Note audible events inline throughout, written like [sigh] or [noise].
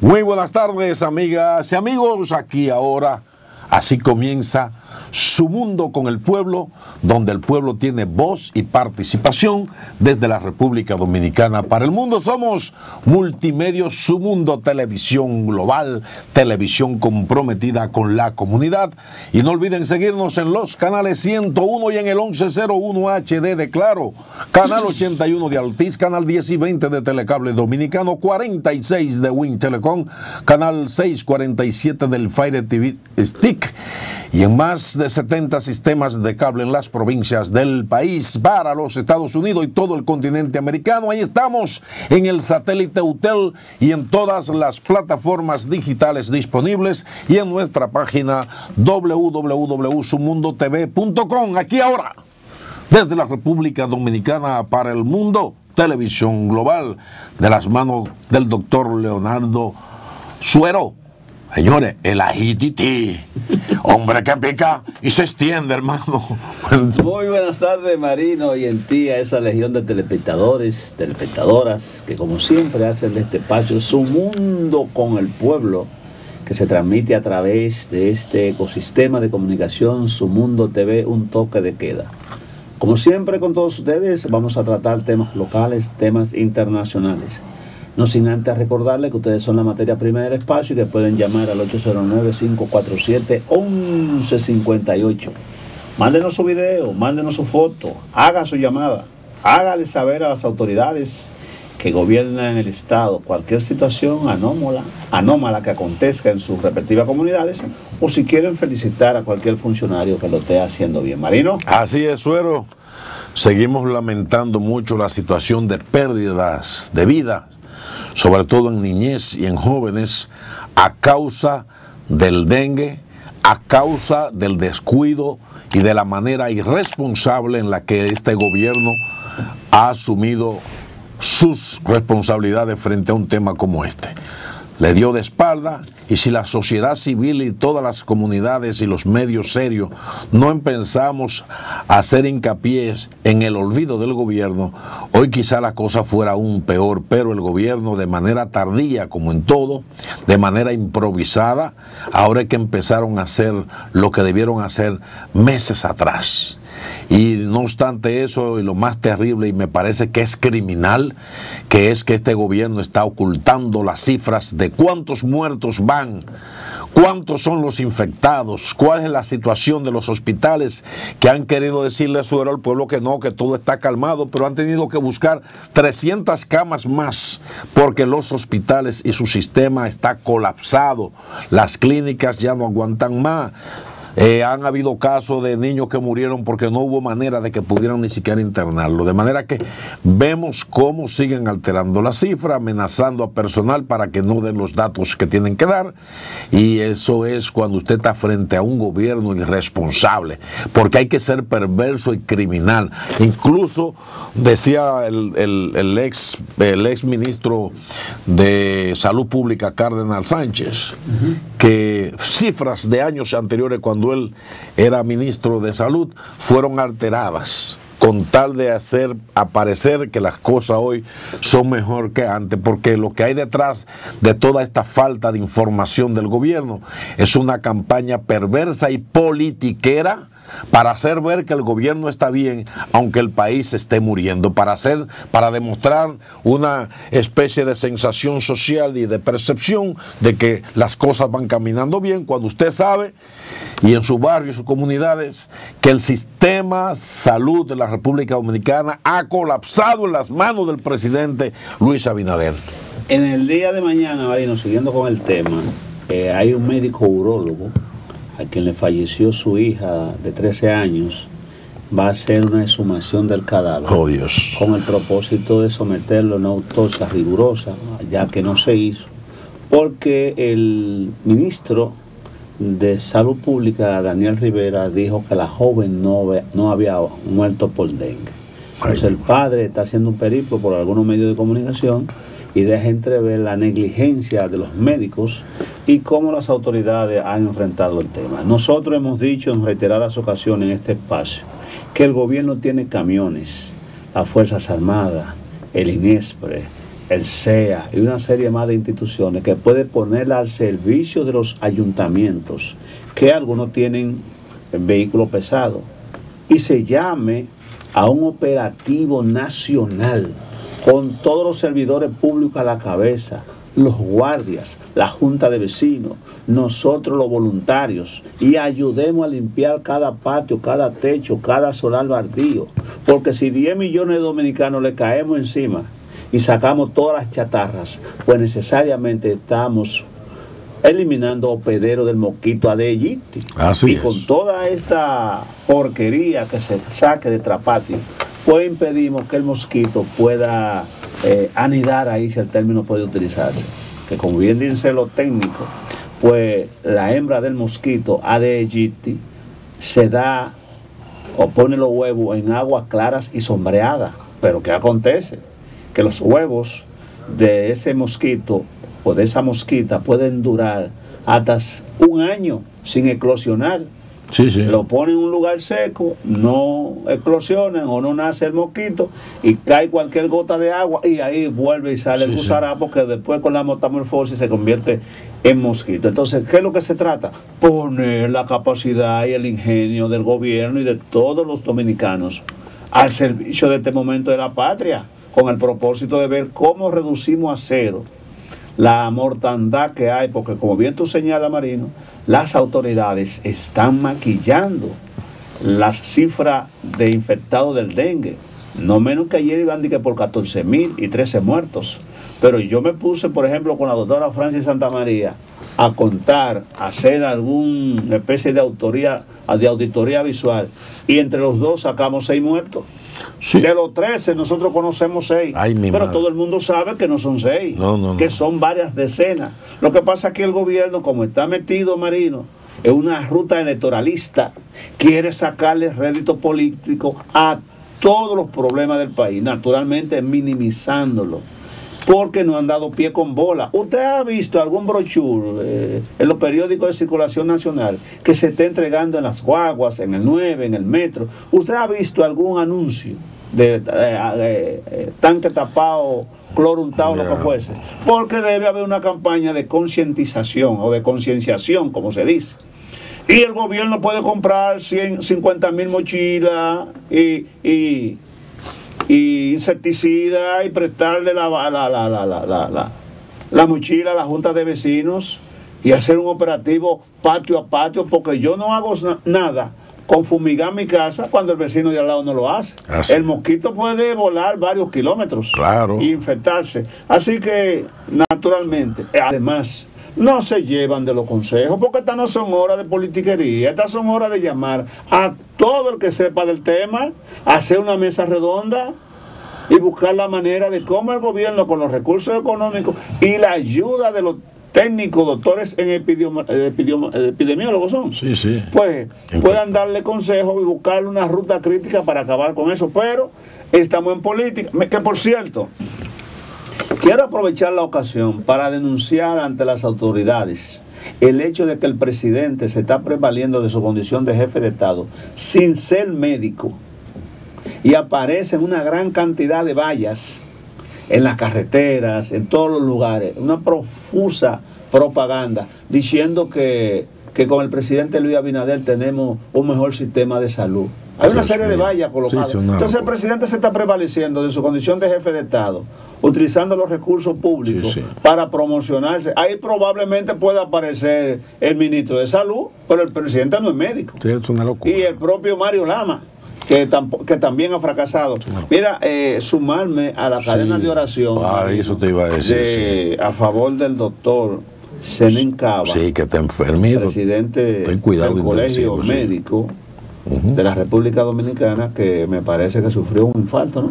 Muy buenas tardes, amigas y amigos. Aquí ahora, así comienza su mundo con el pueblo, donde el pueblo tiene voz y participación desde la República Dominicana. Para el mundo somos Multimedios, su mundo, televisión global, televisión comprometida con la comunidad. Y no olviden seguirnos en los canales 101 y en el 1101 HD de Claro, canal 81 de Altiz, canal 10 y 20 de Telecable Dominicano, 46 de Win Telecom, canal 647 del Fire TV Stick y en más de 70 sistemas de cable en las provincias del país para los Estados Unidos y todo el continente americano. Ahí estamos en el satélite UTEL y en todas las plataformas digitales disponibles y en nuestra página www.sumundotv.com. Aquí ahora, desde la República Dominicana para el mundo, televisión global, de las manos del doctor Leonardo Suero Señores, el agititi, hombre que pica y se extiende, hermano. Muy buenas tardes, Marino, y en ti a esa legión de telespectadores, telespectadoras, que como siempre hacen de este espacio su mundo con el pueblo, que se transmite a través de este ecosistema de comunicación, su mundo TV, un toque de queda. Como siempre con todos ustedes, vamos a tratar temas locales, temas internacionales. No sin antes recordarle que ustedes son la materia prima del espacio y que pueden llamar al 809-547-1158. Mándenos su video, mándenos su foto, haga su llamada, hágale saber a las autoridades que gobiernan el Estado cualquier situación anómala, anómala que acontezca en sus respectivas comunidades o si quieren felicitar a cualquier funcionario que lo esté haciendo bien. Marino. Así es, suero. Seguimos lamentando mucho la situación de pérdidas de vida sobre todo en niñez y en jóvenes, a causa del dengue, a causa del descuido y de la manera irresponsable en la que este gobierno ha asumido sus responsabilidades frente a un tema como este le dio de espalda y si la sociedad civil y todas las comunidades y los medios serios no empezamos a hacer hincapié en el olvido del gobierno, hoy quizá la cosa fuera aún peor, pero el gobierno de manera tardía, como en todo, de manera improvisada, ahora es que empezaron a hacer lo que debieron hacer meses atrás. Y no obstante eso, y lo más terrible, y me parece que es criminal, que es que este gobierno está ocultando las cifras de cuántos muertos van, cuántos son los infectados, cuál es la situación de los hospitales que han querido decirle a su al pueblo que no, que todo está calmado, pero han tenido que buscar 300 camas más porque los hospitales y su sistema está colapsado, las clínicas ya no aguantan más. Eh, han habido casos de niños que murieron porque no hubo manera de que pudieran ni siquiera internarlo. De manera que vemos cómo siguen alterando la cifra, amenazando a personal para que no den los datos que tienen que dar. Y eso es cuando usted está frente a un gobierno irresponsable, porque hay que ser perverso y criminal. Incluso decía el, ex, el ex ministro de Salud Pública, Cardenal Sánchez, que cifras de años anteriores cuando él era ministro de salud, fueron alteradas con tal de hacer aparecer que las cosas hoy son mejor que antes, porque lo que hay detrás de toda esta falta de información del gobierno es una campaña perversa y politiquera para hacer ver que el gobierno está bien, aunque el país esté muriendo, para hacer, para demostrar una especie de sensación social y de percepción de que las cosas van caminando bien, cuando usted sabe, y en su barrio y sus comunidades, que el sistema salud de la República Dominicana ha colapsado en las manos del presidente Luis Abinader. En el día de mañana, Marino, siguiendo con el tema, eh, hay un médico urólogo a quien le falleció su hija de 13 años, va a hacer una exhumación del cadáver. Oh, Dios. Con el propósito de someterlo a una autopsia rigurosa, ya que no se hizo, porque el ministro de Salud Pública, Daniel Rivera, dijo que la joven no, no había muerto por dengue. Entonces el padre está haciendo un periplo por algunos medios de comunicación y deja entrever la negligencia de los médicos y cómo las autoridades han enfrentado el tema. Nosotros hemos dicho en reiteradas ocasiones en este espacio que el gobierno tiene camiones, las Fuerzas Armadas, el INESPRE, el SEA y una serie más de instituciones que puede ponerla al servicio de los ayuntamientos, que algunos tienen vehículos pesados, y se llame a un operativo nacional con todos los servidores públicos a la cabeza, los guardias, la junta de vecinos, nosotros los voluntarios, y ayudemos a limpiar cada patio, cada techo, cada solar bardío. Porque si 10 millones de dominicanos le caemos encima y sacamos todas las chatarras, pues necesariamente estamos eliminando hospedero del mosquito Aegypti. Así y con toda esta porquería que se saque de trapatio, pues impedimos que el mosquito pueda eh, anidar ahí si el término puede utilizarse. Que como bien dice lo técnico, pues la hembra del mosquito Aegypti se da o pone los huevos en aguas claras y sombreadas. Pero ¿qué acontece? Que los huevos de ese mosquito o de esa mosquita pueden durar hasta un año sin eclosionar. Sí, sí. Lo ponen en un lugar seco, no eclosionan o no nace el mosquito y cae cualquier gota de agua y ahí vuelve y sale Sí, el gusarapo que después con la metamorfosis se convierte en mosquito. Entonces, ¿qué es lo que se trata? Poner la capacidad y el ingenio del gobierno y de todos los dominicanos al servicio de este momento de la patria, con el propósito de ver cómo reducimos a cero la mortandad que hay, porque como bien tú señalas, Marino, las autoridades están maquillando las cifras de infectados del dengue. No menos que ayer iban que por 14 mil y 13 muertos. Pero yo me puse, por ejemplo, con la doctora Francis Santa María a contar, a hacer alguna especie de autoría, de auditoría visual. Y entre los dos sacamos seis muertos. Sí. De los 13 nosotros conocemos seis. Ay, mi pero madre. todo el mundo sabe que no son seis. No, no, no. que son varias decenas. Lo que pasa es que el gobierno, como está metido, Marino, en una ruta electoralista, quiere sacarle rédito político a todos los problemas del país, naturalmente minimizándolo. Porque no han dado pie con bola. ¿Usted ha visto algún brochure eh, en los periódicos de circulación nacional que se esté entregando en las guaguas, en el 9, en el metro? ¿Usted ha visto algún anuncio de eh, eh, tanque tapado, cloro untado, lo Ya. que fuese? Porque debe haber una campaña de concientización o de concienciación, como se dice. Y el gobierno puede comprar 100, 50 mil mochilas y, y, y insecticida y prestarle la, la, la, la, la, la, la- la mochila a la junta de vecinos y hacer un operativo patio a patio, porque yo no hago na- nada con fumigar mi casa cuando el vecino de al lado no lo hace. Así. El mosquito puede volar varios kilómetros Claro. y infectarse. Así que, naturalmente, además, no se llevan de los consejos, porque estas no son horas de politiquería, estas son horas de llamar a todo el que sepa del tema, hacer una mesa redonda y buscar la manera de cómo el gobierno con los recursos económicos y la ayuda de los técnicos, doctores en epidemi- epidemi- epidemiólogos son, Sí, sí. pues puedan darle consejos y buscarle una ruta crítica para acabar con eso. Pero estamos en política. Que por cierto, quiero aprovechar la ocasión para denunciar ante las autoridades el hecho de que el presidente se está prevaliendo de su condición de jefe de Estado sin ser médico y aparecen una gran cantidad de vallas en las carreteras, en todos los lugares, una profusa propaganda diciendo que, que con el presidente Luis Abinader tenemos un mejor sistema de salud. Hay una serie de vallas colocadas. Entonces el presidente se está prevaleciendo de su condición de jefe de Estado, utilizando los recursos públicos Sí, sí. para promocionarse. Ahí probablemente pueda aparecer el ministro de Salud, pero el presidente no es médico Sí, es una locura. y el propio Mario Lama, que, que también ha fracasado. Mira, eh, sumarme a la cadena Sí. de oración Ah, eso te iba a decir, de- a favor del doctor Senen Cava, Sí, que te enfermito. presidente ten cuidado del Colegio intensivo, de la República Dominicana, que me parece que sufrió un infarto, ¿no?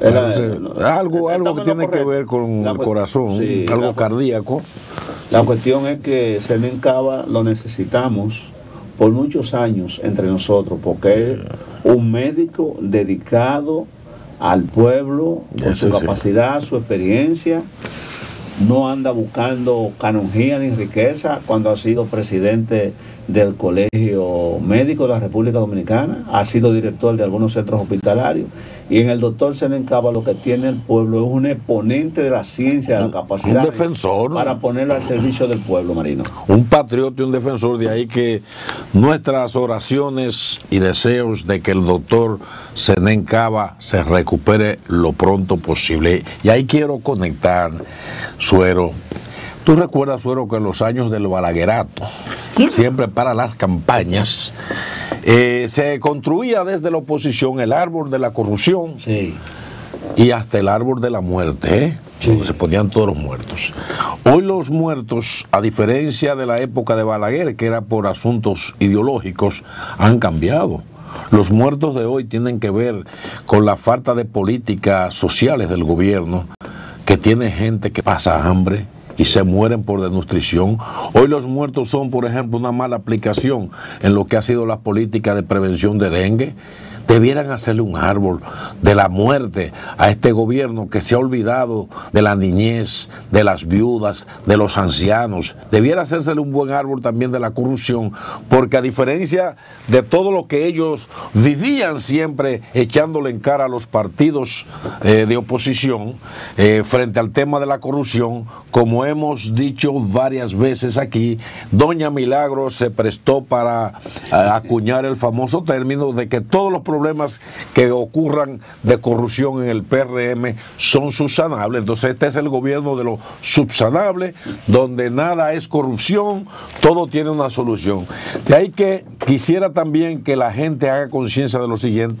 Era- no, algo algo que tiene que ver con La el corazón, sí, algo la cardíaco. la cuestión es que Senen Cava lo necesitamos por muchos años entre nosotros, porque es un médico dedicado al pueblo, con Eso su sí. capacidad, su experiencia, no anda buscando canonjía ni riqueza cuando ha sido presidente del Colegio Médico de la República Dominicana, ha sido director de algunos centros hospitalarios y en el doctor Senencaba lo que tiene el pueblo es un exponente de la ciencia, de la capacidad un defensor. para ponerlo al servicio del pueblo, Marino. Un patriota y un defensor, de ahí que nuestras oraciones y deseos de que el doctor Senencaba se recupere lo pronto posible. Y ahí quiero conectar, Suero. Tú recuerdas, Suero, que en los años del Balaguerato, siempre para las campañas, eh, se construía desde la oposición el árbol de la corrupción y hasta el árbol de la muerte, ¿eh? donde se ponían todos los muertos. Hoy los muertos, a diferencia de la época de Balaguer, que era por asuntos ideológicos, han cambiado. Los muertos de hoy tienen que ver con la falta de políticas sociales del gobierno, que tiene gente que pasa hambre, y se mueren por desnutrición. Hoy los muertos son, por ejemplo, una mala aplicación en lo que ha sido la política de prevención de dengue debieran hacerle un árbol de la muerte a este gobierno que se ha olvidado de la niñez, de las viudas, de los ancianos. Debiera hacérsele un buen árbol también de la corrupción, porque a diferencia de todo lo que ellos vivían siempre echándole en cara a los partidos eh, de oposición eh, frente al tema de la corrupción, como hemos dicho varias veces aquí, Doña Milagro se prestó para eh, acuñar el famoso término de que todos los problemas que ocurran de corrupción en el PRM son subsanables. Entonces este es el gobierno de lo subsanable, donde nada es corrupción, todo tiene una solución. De ahí que quisiera también que la gente haga conciencia de lo siguiente.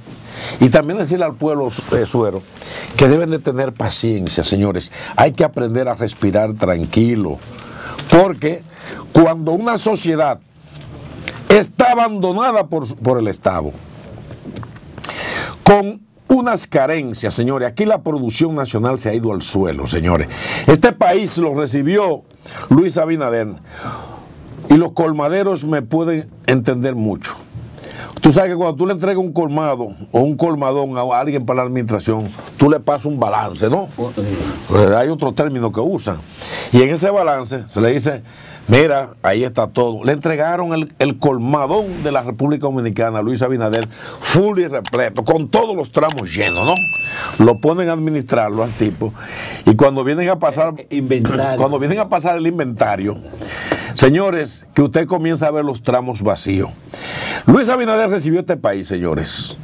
Y también decirle al pueblo eh, suero que deben de tener paciencia, señores. Hay que aprender a respirar tranquilo. Porque cuando una sociedad está abandonada por, por el Estado, con unas carencias, señores. Aquí la producción nacional se ha ido al suelo, señores. Este país lo recibió Luis Abinader y los colmaderos me pueden entender mucho. Tú sabes que cuando tú le entregas un colmado o un colmadón a alguien para la administración, tú le pasas un balance, ¿no? Pues hay otro término que usan. Y en ese balance se le dice, Mira, ahí está todo. Le entregaron el, colmadón de la República Dominicana, Luis Abinader, full y repleto, con todos los tramos llenos, ¿no? Lo ponen a administrarlo al tipo. Y cuando vienen a pasar, eh, [clears throat] cuando vienen a pasar el inventario, señores, que usted comienza a ver los tramos vacíos. Luis Abinader recibió este país, señores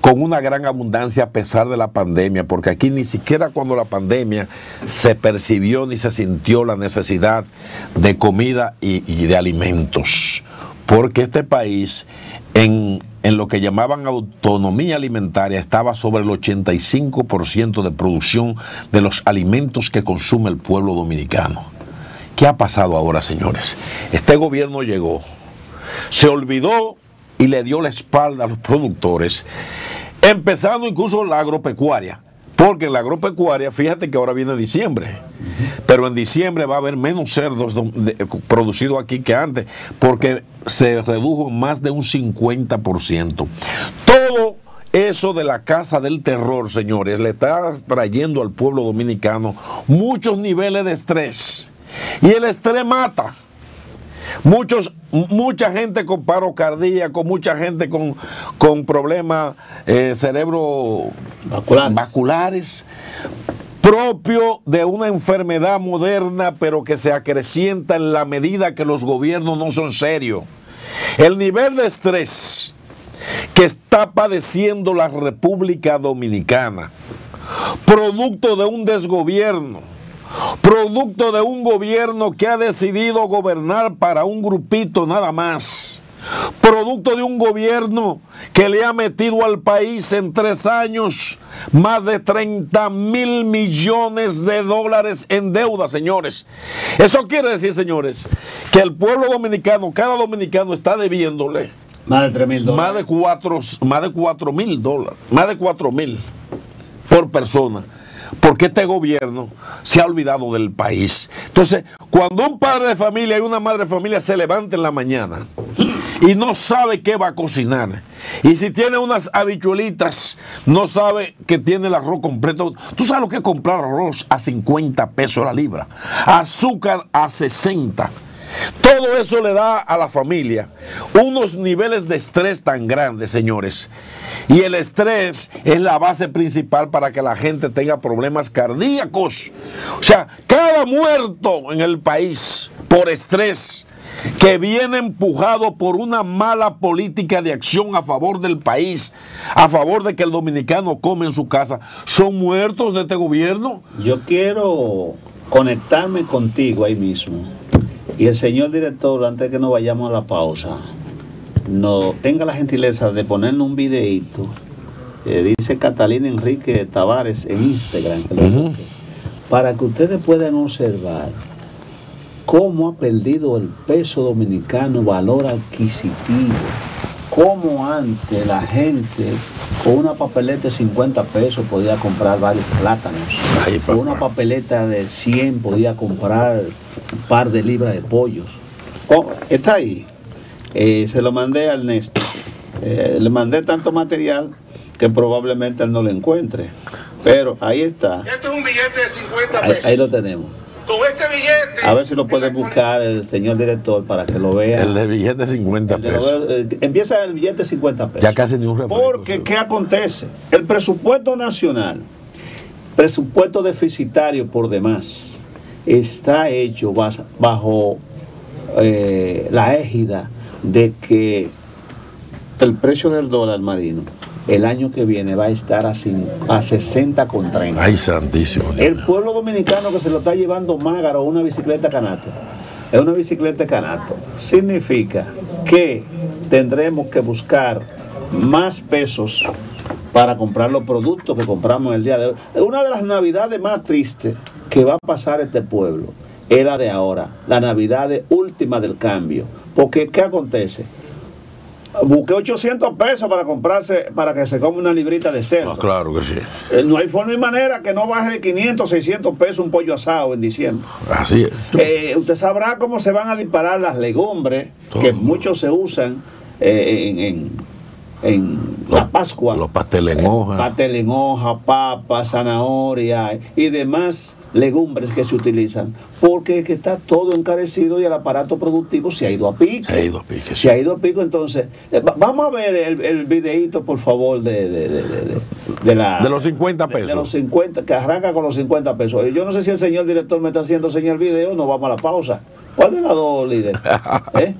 con una gran abundancia a pesar de la pandemia, porque aquí ni siquiera cuando la pandemia se percibió ni se sintió la necesidad de comida y, de alimentos, porque este país en, en, lo que llamaban autonomía alimentaria estaba sobre el 85% de producción de los alimentos que consume el pueblo dominicano. ¿Qué ha pasado ahora, señores? Este gobierno llegó, se olvidó y le dio la espalda a los productores, empezando incluso la agropecuaria. Porque en la agropecuaria, fíjate que ahora viene diciembre, pero en diciembre va a haber menos cerdos producidos aquí que antes, porque se redujo más de un 50%. Todo eso de la casa del terror, señores, le está trayendo al pueblo dominicano muchos niveles de estrés. Y el estrés mata. Muchos, mucha gente con paro cardíaco, mucha gente con, con problemas eh, cerebro vasculares. propio de una enfermedad moderna, pero que se acrecienta en la medida que los gobiernos no son serios. El nivel de estrés que está padeciendo la República Dominicana, producto de un desgobierno, producto de un gobierno que ha decidido gobernar para un grupito nada más, producto de un gobierno que le ha metido al país en tres años más de 30 mil millones de dólares en deuda, señores. Eso quiere decir, señores, que el pueblo dominicano, cada dominicano está debiéndole más de 3 mil dólares. Más de 4 más de cuatro mil dólares, más de 4 mil por persona porque este gobierno se ha olvidado del país. Entonces, cuando un padre de familia y una madre de familia se levantan en la mañana y no sabe qué va a cocinar. Y si tiene unas habichuelitas, no sabe que tiene el arroz completo. Tú sabes lo que es comprar arroz a 50 pesos la libra, azúcar a 60. Todo eso le da a la familia unos niveles de estrés tan grandes, señores. Y el estrés es la base principal para que la gente tenga problemas cardíacos. O sea, cada muerto en el país por estrés que viene empujado por una mala política de acción a favor del país, a favor de que el dominicano come en su casa, son muertos de este gobierno. Yo quiero conectarme contigo ahí mismo. Y el señor director, antes de que nos vayamos a la pausa, no tenga la gentileza de ponernos un videito. dice Catalina Enrique Tavares en Instagram, para que ustedes puedan observar cómo ha perdido el peso dominicano valor adquisitivo, cómo antes la gente con una papeleta de 50 pesos podía comprar varios plátanos, con una papeleta de 100 podía comprar par de libras de pollos. Oh, está ahí. Eh, se lo mandé al Néstor. Eh, le mandé tanto material que probablemente él no lo encuentre. Pero ahí está. Este es un billete de 50 pesos. ahí lo tenemos. Este billete. A ver si lo puede buscar el señor director para que lo vea. El de billete 50 pesos. Eh, empieza el billete 50 pesos. Ya casi ni un refresco. Porque, ¿qué acontece? El presupuesto nacional, presupuesto deficitario por demás, está hecho bajo eh, la égida de que el precio del dólar marino el año que viene va a estar a, a 60 con 30. Ay, santísimo. El pueblo dominicano que se lo está llevando Mágaro una bicicleta canato. Es una bicicleta canato. Significa que tendremos que buscar más pesos para comprar los productos que compramos el día de hoy. Una de las navidades más tristes que va a pasar este pueblo era de ahora, la navidad última del cambio. Porque, ¿qué acontece? Busqué 800 pesos para comprarse, para que se coma una librita de cerdo. Ah, claro que sí. Eh, no hay forma y manera que no baje de 500, 600 pesos un pollo asado en diciembre. Así es. Eh, usted sabrá cómo se van a disparar las legumbres, que muchos se usan eh, en, la Pascua. Los pasteles en hoja. Pastel en hoja, papa, zanahoria y demás legumbres que se utilizan, porque que está todo encarecido y el aparato productivo se ha ido a pico. Se ha ido a pico. Se ha ido a pico, entonces, eh, vamos a ver el, el videíto, por favor, de, de, la... De los 50 pesos. De, los 50, que arranca con los 50 pesos. Yo no sé si el señor director me está haciendo señal video, no vamos a la pausa. ¿Cuál de las dos, líder? [laughs] ¿Eh?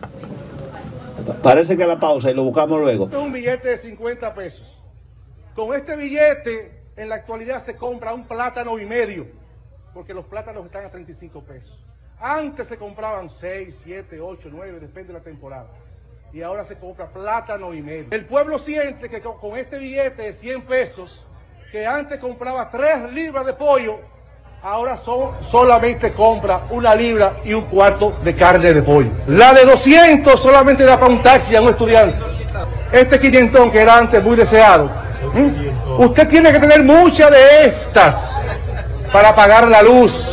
Parece que a la pausa y lo buscamos luego. Es un billete de 50 pesos. Con este billete, en la actualidad se compra un plátano y medio porque los plátanos están a 35 pesos. Antes se compraban 6, 7, 8, 9, depende de la temporada. Y ahora se compra plátano y medio. El pueblo siente que con este billete de 100 pesos, que antes compraba 3 libras de pollo, ahora son, solamente compra una libra y un cuarto de carne de pollo. La de 200 solamente da para un taxi a un estudiante. Este 500 que era antes muy deseado. Usted tiene que tener muchas de estas para pagar la luz.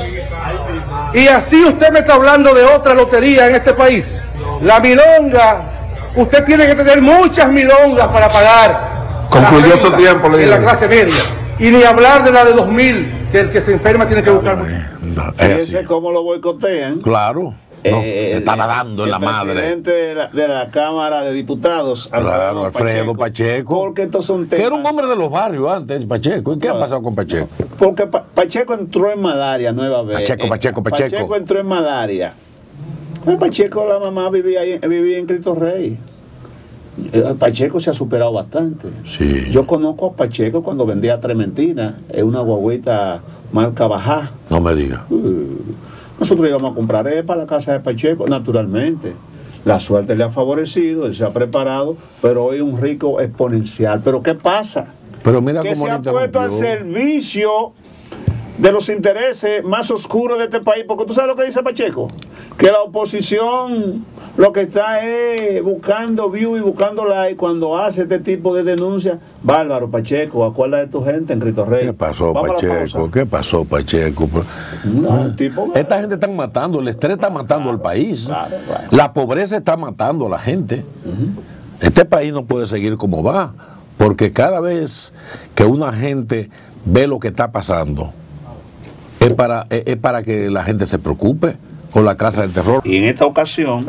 Y así usted me está hablando de otra lotería en este país. La milonga, usted tiene que tener muchas milongas para pagar. Concluyó su tiempo, le En la clase media. Y ni hablar de la de 2000, que el que se enferma tiene que buscar. Fíjense cómo lo boicotean. Claro. No, eh, estaba dando en la madre. presidente de la, de la, Cámara de Diputados, Alfredo, Alfredo Pacheco, Porque estos son temas, Que era un hombre de los barrios antes, Pacheco. ¿Y qué ha pasado con Pacheco? Porque Pacheco entró en malaria nueva vez. Pacheco, Pacheco, Pacheco. Pacheco entró en malaria. Eh, Pacheco, la mamá vivía, vivía en Cristo Rey. Eh, Pacheco se ha superado bastante. Sí. Yo conozco a Pacheco cuando vendía trementina, es una guaguita marca Bajá. No me diga. Uh, nosotros íbamos a comprar para la casa de Pacheco, naturalmente. La suerte le ha favorecido, él se ha preparado, pero hoy un rico exponencial. Pero ¿qué pasa? Pero mira que se ha puesto al servicio de los intereses más oscuros de este país. Porque tú sabes lo que dice Pacheco, que la oposición lo que está es buscando view y buscando like cuando hace este tipo de denuncias. Bárbaro Pacheco, acuerda de tu gente en Cristo Rey. ¿Qué pasó, Pacheco? ¿Qué pasó, Pacheco? No, Esta gente está matando, el estrés está matando al país. La pobreza está matando a la gente. Este país no puede seguir como va, porque cada vez que una gente ve lo que está pasando, es para, es para que la gente se preocupe con la casa del terror. Y en esta ocasión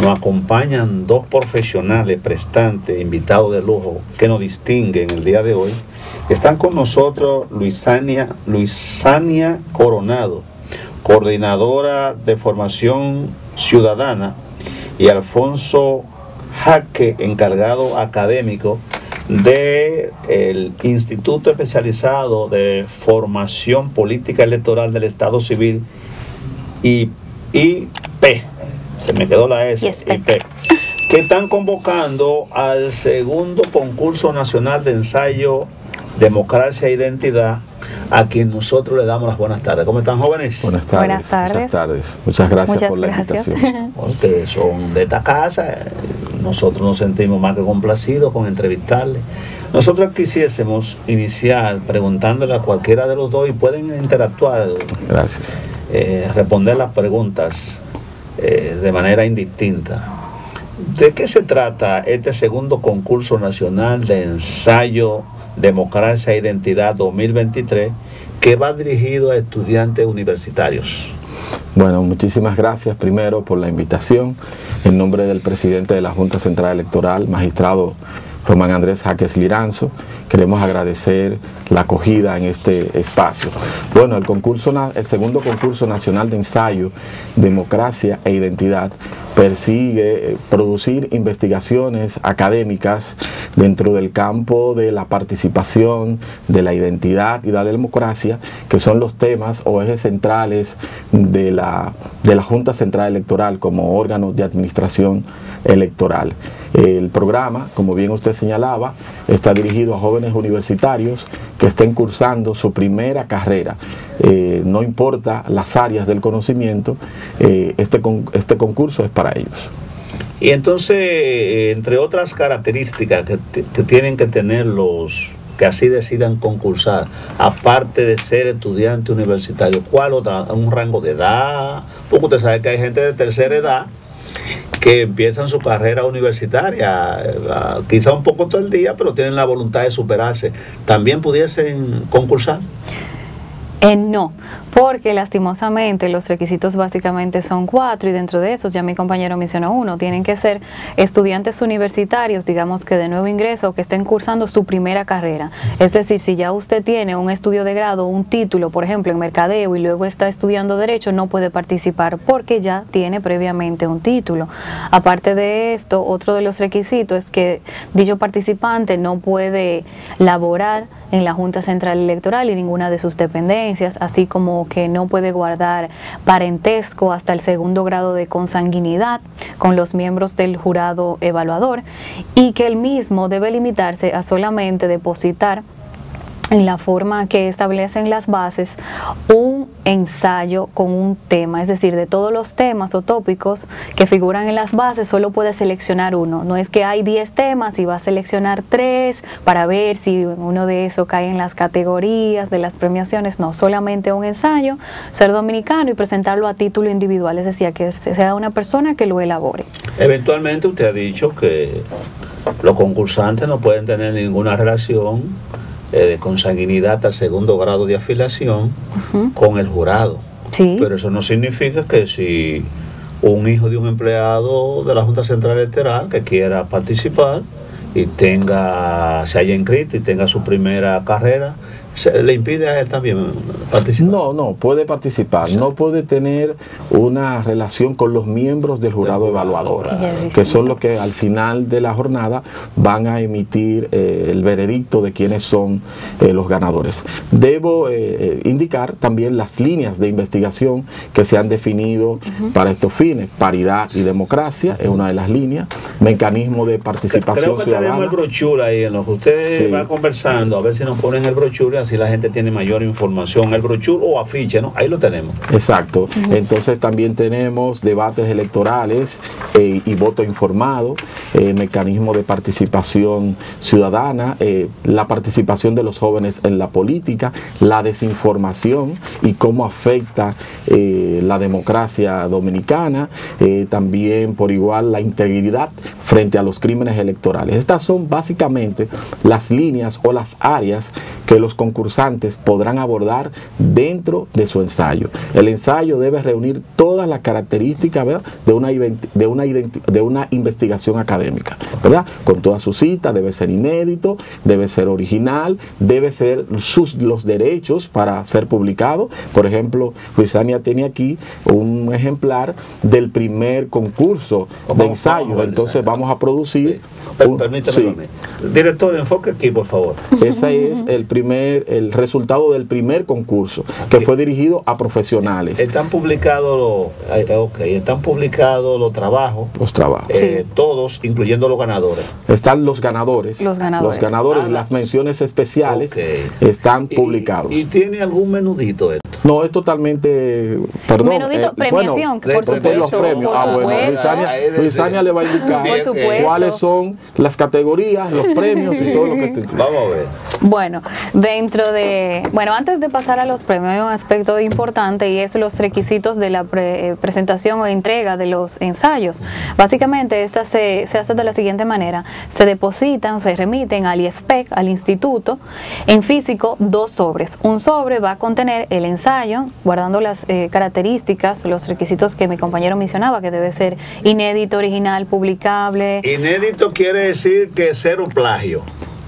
nos acompañan dos profesionales prestantes, invitados de lujo, que nos distinguen el día de hoy. Están con nosotros Luisania, Luisania Coronado, coordinadora de formación ciudadana, y Alfonso Jaque, encargado académico del Instituto Especializado de Formación Política Electoral del Estado Civil, IP, se me quedó la S, IP, que están convocando al segundo concurso nacional de ensayo Democracia e Identidad, a quien nosotros le damos las buenas tardes. ¿Cómo están jóvenes? Buenas tardes. Buenas tardes. tardes. Muchas gracias por la invitación. [laughs] Ustedes son de esta casa, nosotros nos sentimos más que complacidos con entrevistarles. Nosotros quisiésemos iniciar preguntándole a cualquiera de los dos y pueden interactuar. Gracias. Eh, responder las preguntas eh, de manera indistinta. ¿De qué se trata este segundo concurso nacional de ensayo Democracia e Identidad 2023 que va dirigido a estudiantes universitarios? Bueno, muchísimas gracias primero por la invitación. En nombre del presidente de la Junta Central Electoral, magistrado Román Andrés Jaques Liranzo, queremos agradecer la acogida en este espacio. Bueno, el, concurso, el segundo concurso nacional de ensayo, Democracia e Identidad, persigue eh, producir investigaciones académicas dentro del campo de la participación, de la identidad y de la democracia, que son los temas o ejes centrales de la, de la Junta Central Electoral como órgano de administración electoral. El programa, como bien usted señalaba, está dirigido a jóvenes universitarios que estén cursando su primera carrera. Eh, no importa las áreas del conocimiento, eh, este, este concurso es para ellos. Y entonces, eh, entre otras características que, que tienen que tener los que así decidan concursar, aparte de ser estudiante universitario, ¿cuál otra? ¿Un rango de edad? Porque usted sabe que hay gente de tercera edad que empiezan su carrera universitaria, eh, quizá un poco todo el día, pero tienen la voluntad de superarse, ¿también pudiesen concursar? Eh, no, porque lastimosamente los requisitos básicamente son cuatro y dentro de esos, ya mi compañero mencionó uno, tienen que ser estudiantes universitarios, digamos que de nuevo ingreso, que estén cursando su primera carrera. Es decir, si ya usted tiene un estudio de grado, un título, por ejemplo, en mercadeo y luego está estudiando derecho, no puede participar porque ya tiene previamente un título. Aparte de esto, otro de los requisitos es que dicho participante no puede laborar en la Junta Central Electoral y ninguna de sus dependencias, así como que no puede guardar parentesco hasta el segundo grado de consanguinidad con los miembros del jurado evaluador y que el mismo debe limitarse a solamente depositar en la forma que establecen las bases un ensayo con un tema, es decir, de todos los temas o tópicos que figuran en las bases, solo puede seleccionar uno. No es que hay 10 temas y va a seleccionar 3 para ver si uno de esos cae en las categorías de las premiaciones, no, solamente un ensayo, ser dominicano y presentarlo a título individual, es decir, que sea una persona que lo elabore. Eventualmente usted ha dicho que los concursantes no pueden tener ninguna relación eh, de consanguinidad al segundo grado de afiliación con el jurado. Pero eso no significa que si un hijo de un empleado de la Junta Central Electoral que quiera participar y tenga, se haya inscrito y tenga su primera carrera, ¿Le impide a él también participar? No, no, puede participar. No puede tener una relación con los miembros del jurado evaluador, que son los que al final de la jornada van a emitir eh, el veredicto de quiénes son eh, los ganadores. Debo eh, indicar también las líneas de investigación que se han definido para estos fines. Paridad y democracia es una de las líneas. Mecanismo de participación Creo que ciudadana. Tenemos el brochure ahí en lo que usted va conversando, a ver si nos ponen el brochure así la gente tiene mayor información. El brochure o afiche, ¿no? Ahí lo tenemos. Exacto. Entonces también tenemos debates electorales eh, y voto informado, eh, mecanismo de participación ciudadana, eh, la participación de los jóvenes en la política, la desinformación y cómo afecta eh, la democracia dominicana, eh, también por igual la integridad frente a los crímenes electorales. Estas son básicamente las líneas o las áreas que los concursantes podrán abordar dentro de su ensayo. El ensayo debe reunir todas las características ¿verdad? de una, de, una de una investigación académica, ¿verdad? Con toda su cita, debe ser inédito, debe ser original, debe ser sus, los derechos para ser publicado. Por ejemplo, Luisania tiene aquí un ejemplar del primer concurso de ensayo. Entonces vamos a producir... Un- sí. Director, enfoque aquí, por favor. Ese es el primer, el resultado del primer concurso, que fue dirigido a profesionales, Están publicados los, eh, ok, están publicados los trabajos, los trabajos. eh, todos, incluyendo los ganadores. Están los ganadores. Los ganadores. Los ganadores Ah, las menciones especiales están publicados. Y, tiene algún menudito esto. no, es totalmente, perdón. Menudito, eh, premiación, bueno, por de los supuesto, premios. por ah, bueno. Luisania, le va a indicar Por cuáles son las categorías, los premios y todo lo que [laughs] incluye. Vamos a ver. Bueno, dentro de, bueno, antes de pasar a los premios hay un aspecto importante y es los requisitos de la pre- eh, presentación o entrega de los ensayos. Básicamente, esta se, se hace de la siguiente manera: se depositan, se remiten al IESPEC, al instituto, en físico dos sobres. Un sobre va a contener el ensayo, guardando las eh, características, los requisitos que mi compañero mencionaba, que debe ser inédito, original, publicable. Inédito quiere decir que cero plagio.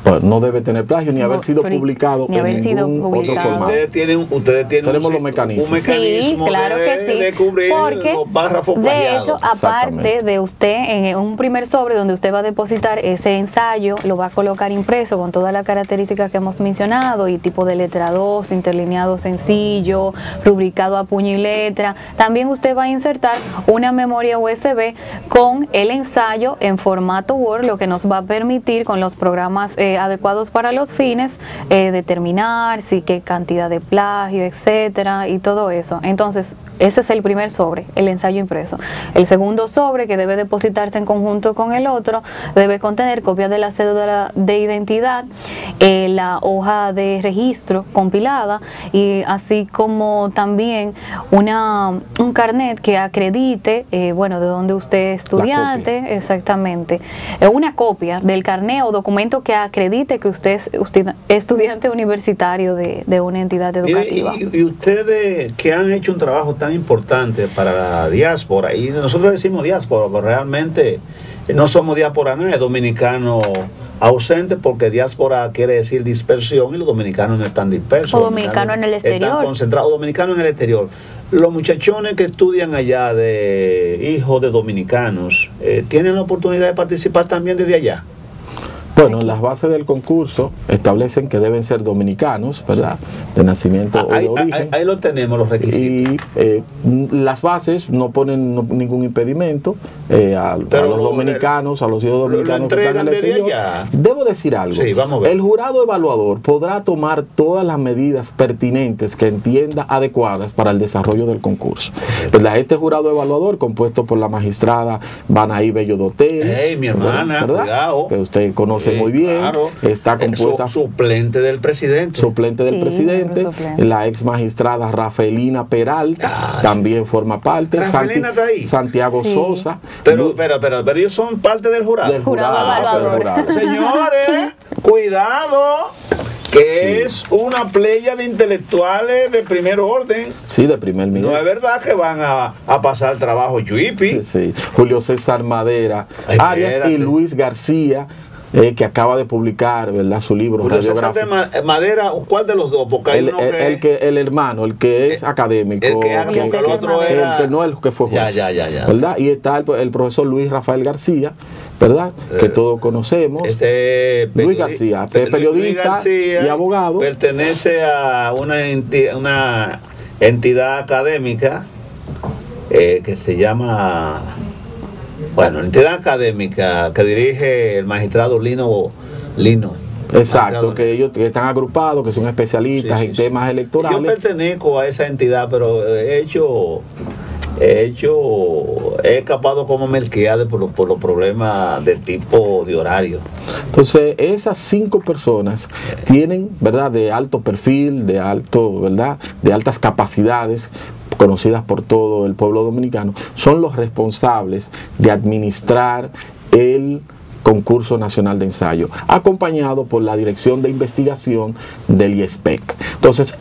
Pues no debe tener plagio ni No, haber sido publicado ni en haber sido ningún otro publicado. formato. Ustedes tienen, ustedes tienen Tenemos un, los mecanismos. un mecanismo Sí, claro de, que sí. de cubrir porque, los párrafos de plagiados. hecho, aparte de usted, en un primer sobre donde usted va a depositar ese ensayo, lo va a colocar impreso con todas las características que hemos mencionado y tipo de letra 2, interlineado sencillo, rubricado a puño y letra. También usted va a insertar una memoria USB con el ensayo en formato Word, lo que nos va a permitir con los programas eh, adecuados para los fines eh, determinar si qué cantidad de plagio, etcétera, y todo eso. Entonces, ese es el primer sobre, el ensayo impreso. El segundo sobre, que debe depositarse en conjunto con el otro, debe contener copias de la cédula de identidad, eh, la hoja de registro compilada y así como también una, un carnet que acredite, eh, bueno, de dónde usted es estudiante, exactamente, una copia del carnet o documento que acredite que usted es usted- estudiante universitario de, de una entidad educativa. y, y ustedes que han hecho un trabajo tan importante para la diáspora, y nosotros decimos diáspora, pero realmente no somos diáspora nada, es dominicano ausente porque diáspora quiere decir dispersión y los dominicanos no están dispersos. O Los dominicano en el dominicanos exterior. Están concentrados, dominicanos en el exterior. Los muchachones que estudian allá de hijos de dominicanos, eh, ¿tienen la oportunidad de participar también desde allá? Bueno, las bases del concurso establecen que deben ser dominicanos, ¿verdad? De nacimiento o de Ah, Ahí, origen. ahí- ahí lo tenemos, los requisitos. y eh, las bases no ponen no- ningún impedimento eh, a, los lo- dominicanos, a los hijos lo- lo dominicanos que están en el exterior. Debo decir algo. Sí, vamos a ver. El jurado evaluador podrá tomar todas las medidas pertinentes que entienda adecuadas para el desarrollo del concurso. ¿Verdad? Este jurado evaluador, compuesto por la magistrada Banaí Bello Dotel, Ey, mi hermana, ¿verdad? cuidado. que usted conoce Sí, muy bien, claro. está Eh, compuesta su- suplente del presidente. suplente del Sí, presidente, suplente. la ex magistrada Rafaelina Peralta Ah, también forma parte, Rafaelina está ahí. Santiago Sí. Sosa, pero, Lu- pero, pero, pero ellos son parte del jurado. del Jurado jurado, evaluador. del jurado. Señores, cuidado, que Sí. es una playa de intelectuales de primer orden. Sí, de primer nivel. No es verdad que van a, a pasar trabajo chuipi. Sí, Julio César Madera, Ay, Arias espérate. y Luis García, eh, que acaba de publicar ¿verdad? su libro de. Ma- Madera, ¿cuál de los dos? Porque hay El, uno el- que, el que, el hermano, el que es académico, el que es académico, el otro era... que no el que fue juez. ya, ya, ya. ¿verdad? Y está el, profesor Luis Rafael García, ¿verdad? que Eh, todos conocemos. Ese Luis García, que es periodista y abogado. Pertenece a una, enti- una entidad académica eh, que se llama, bueno, entidad académica que dirige el magistrado Lino, Lino, Exacto, que ellos que están agrupados, que son especialistas en temas electorales. Yo pertenezco a esa entidad, pero he hecho he hecho, he escapado como Melquiades por, por los problemas de tipo de horario. Entonces, esas cinco personas tienen, ¿verdad?, de alto perfil, de alto, ¿verdad?, de altas capacidades conocidas por todo el pueblo dominicano, son los responsables de administrar el concurso nacional de ensayo, acompañado por la Dirección de Investigación del IESPEC. Entonces,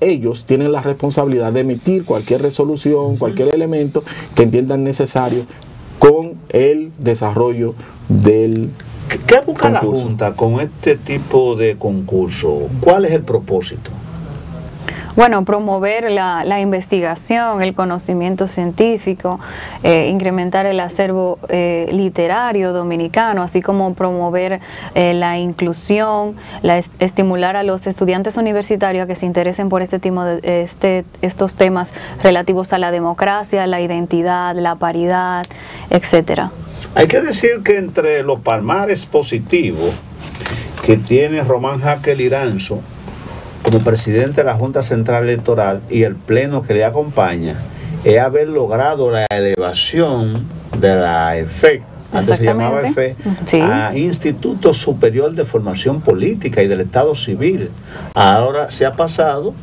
ellos tienen la responsabilidad de emitir cualquier resolución, cualquier elemento que entiendan necesario con el desarrollo del ¿Qué busca la Junta con este tipo de concurso? ¿Cuál es el propósito? Bueno, promover la, investigación, el conocimiento científico, eh, incrementar el acervo eh, literario dominicano, así como promover eh, la inclusión, la estimular a los estudiantes universitarios a que se interesen por este, tipo de, este estos temas relativos a la democracia, la identidad, la paridad, etcétera. Hay que decir que entre los palmares positivos que tiene Román Jaque Liranzo, como presidente de la Junta Central Electoral y el pleno que le acompaña es haber logrado la elevación de la EFEC, antes se llamaba EFE, a Instituto Superior de Formación Política y del Estado Civil. Ahora se ha pasado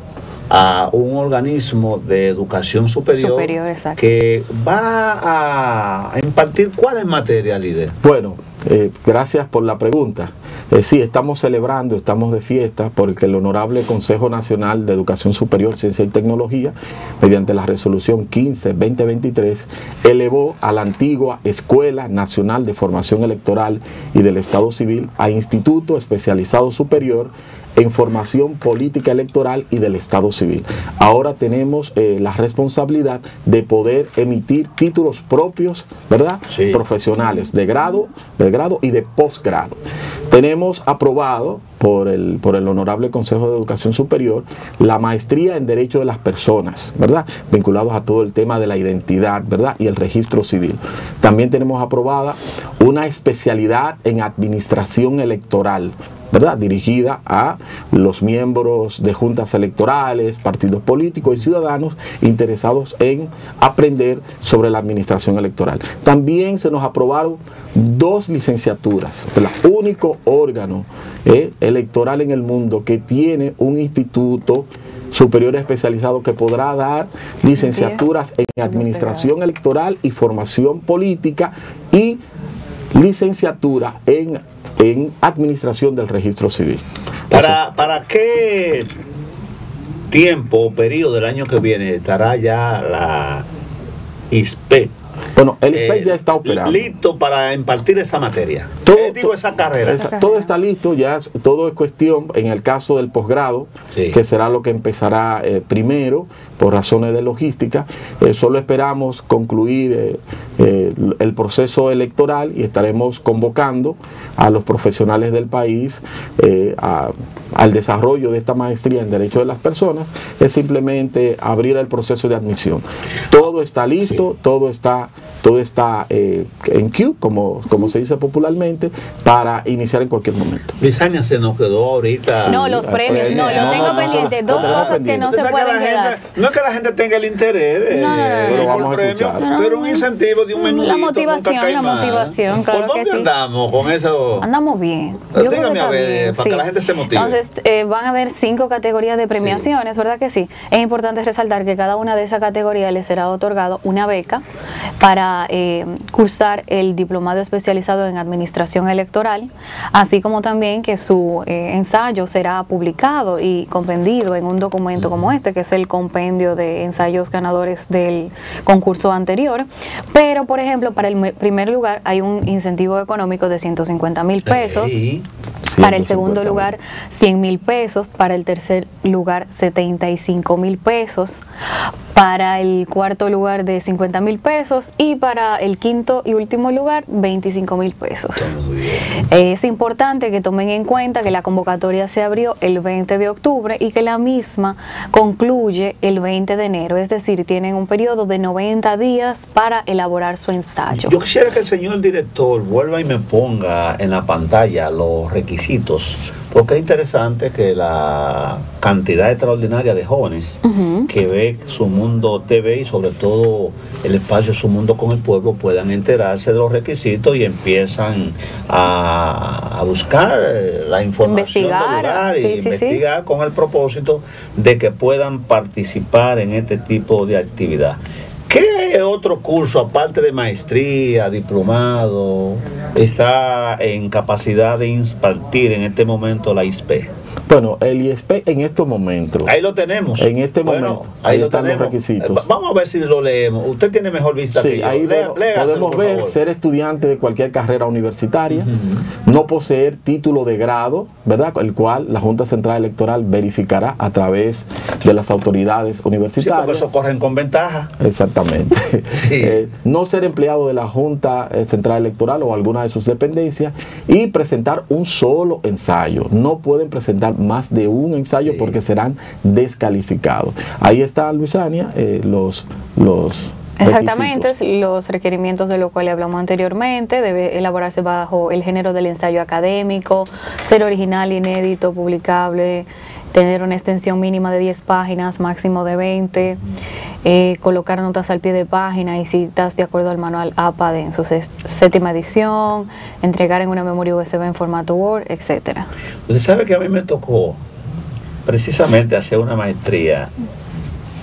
a un organismo de educación superior, que va a impartir cuáles materias, líder. Bueno, eh, gracias por la pregunta. Eh, sí, estamos celebrando, estamos de fiesta porque el Honorable Consejo Nacional de Educación Superior, Ciencia y Tecnología, mediante la resolución 15-2023, elevó a la antigua Escuela Nacional de Formación Electoral y del Estado Civil a Instituto Especializado Superior en formación política electoral y del Estado civil. Ahora tenemos eh, la responsabilidad de poder emitir títulos propios, ¿verdad? Profesionales de grado, de grado y de posgrado. Tenemos aprobado por el, por el Honorable Consejo de Educación Superior la maestría en Derecho de las Personas, ¿verdad? Vinculados a todo el tema de la identidad, ¿verdad? Y el registro civil. También tenemos aprobada una especialidad en Administración Electoral, ¿verdad? dirigida a los miembros de juntas electorales, partidos políticos y ciudadanos interesados en aprender sobre la administración electoral. También se nos aprobaron dos licenciaturas, el único órgano eh, electoral en el mundo que tiene un instituto superior especializado que podrá dar licenciaturas en administración electoral y formación política y licenciatura en en administración del registro civil. ¿Para, ¿para qué tiempo o periodo del año que viene estará ya la ISPE? Bueno, el ISPE ya está operando. Listo para impartir esa materia. Todo, eh, digo, esa carrera. todo está listo, ya todo es cuestión, en el caso del posgrado, que será lo que empezará eh, primero, por razones de logística. Eh, solo esperamos concluir eh, eh, el proceso electoral y estaremos convocando a los profesionales del país al desarrollo de esta maestría en Derecho de las Personas. Es simplemente abrir el proceso de admisión. Todo está listo, todo está, todo está en queue, como, como se dice popularmente, para iniciar en cualquier momento. Bisaña se nos quedó ahorita. No, los premios, no, lo tengo pendiente. Dos cosas que no se pueden quedar que la gente tenga el interés de, pero vamos premio, pero un incentivo de un menudito. La motivación, la motivación, claro ¿Por dónde andamos con eso? Andamos bien. Dígame a ver, para que la gente se motive. Entonces, eh, van a haber cinco categorías de premiaciones, ¿verdad que sí? Es importante resaltar que cada una de esas categorías le será otorgado una beca para eh, cursar el diplomado especializado en administración electoral, así como también que su eh, ensayo será publicado y compendido en un documento como este, que es el compendio de ensayos ganadores del concurso anterior. Pero, por ejemplo, para el primer lugar hay un incentivo económico de 150 mil pesos. Para el segundo lugar, 100 mil pesos. Para el tercer lugar, 75 mil pesos. Para el cuarto lugar, de 50 mil pesos. Y para el quinto y último lugar, 25 mil pesos. Es importante que tomen en cuenta que la convocatoria se abrió el 20 de octubre y que la misma concluye el 20 de enero. Es decir, tienen un periodo de 90 días para elaborar su ensayo. Yo quisiera que el señor director vuelva y me ponga en la pantalla los requisitos Porque es interesante que la cantidad extraordinaria de jóvenes que ve su mundo TV y sobre todo el espacio Su Mundo con el Pueblo puedan enterarse de los requisitos y empiezan a, buscar eh, la información investigar, y investigar con el propósito de que puedan participar en este tipo de actividad. ¿Qué otro curso, aparte de maestría, diplomado, está en capacidad de impartir en este momento la ISPE? Bueno, el ISP en estos momentos. Ahí lo tenemos. En este momento. Ahí, lo están tenemos. los requisitos. Vamos a ver si lo leemos. Usted tiene mejor vista sí, Ahí podemos ver ser estudiante de cualquier carrera universitaria, no poseer título de grado, ¿verdad? El cual la Junta Central Electoral verificará a través de las autoridades universitarias. Sí, porque eso corren con ventaja. Exactamente. [laughs] [laughs] Eh, no ser empleado de la Junta eh, Central Electoral o alguna de sus dependencias y presentar un solo ensayo. No pueden presentar más de un ensayo porque serán descalificados. Ahí está, Luisania, eh, los, los Exactamente, los requerimientos de lo cual hablamos anteriormente, debe elaborarse bajo el género del ensayo académico, ser original, inédito, publicable, tener una extensión mínima de 10 páginas, máximo de 20, eh, colocar notas al pie de página y citas de acuerdo al manual APA en su séptima edición, entregar en una memoria USB en formato Word, etcétera. Usted sabe que a mí me tocó precisamente hacer una maestría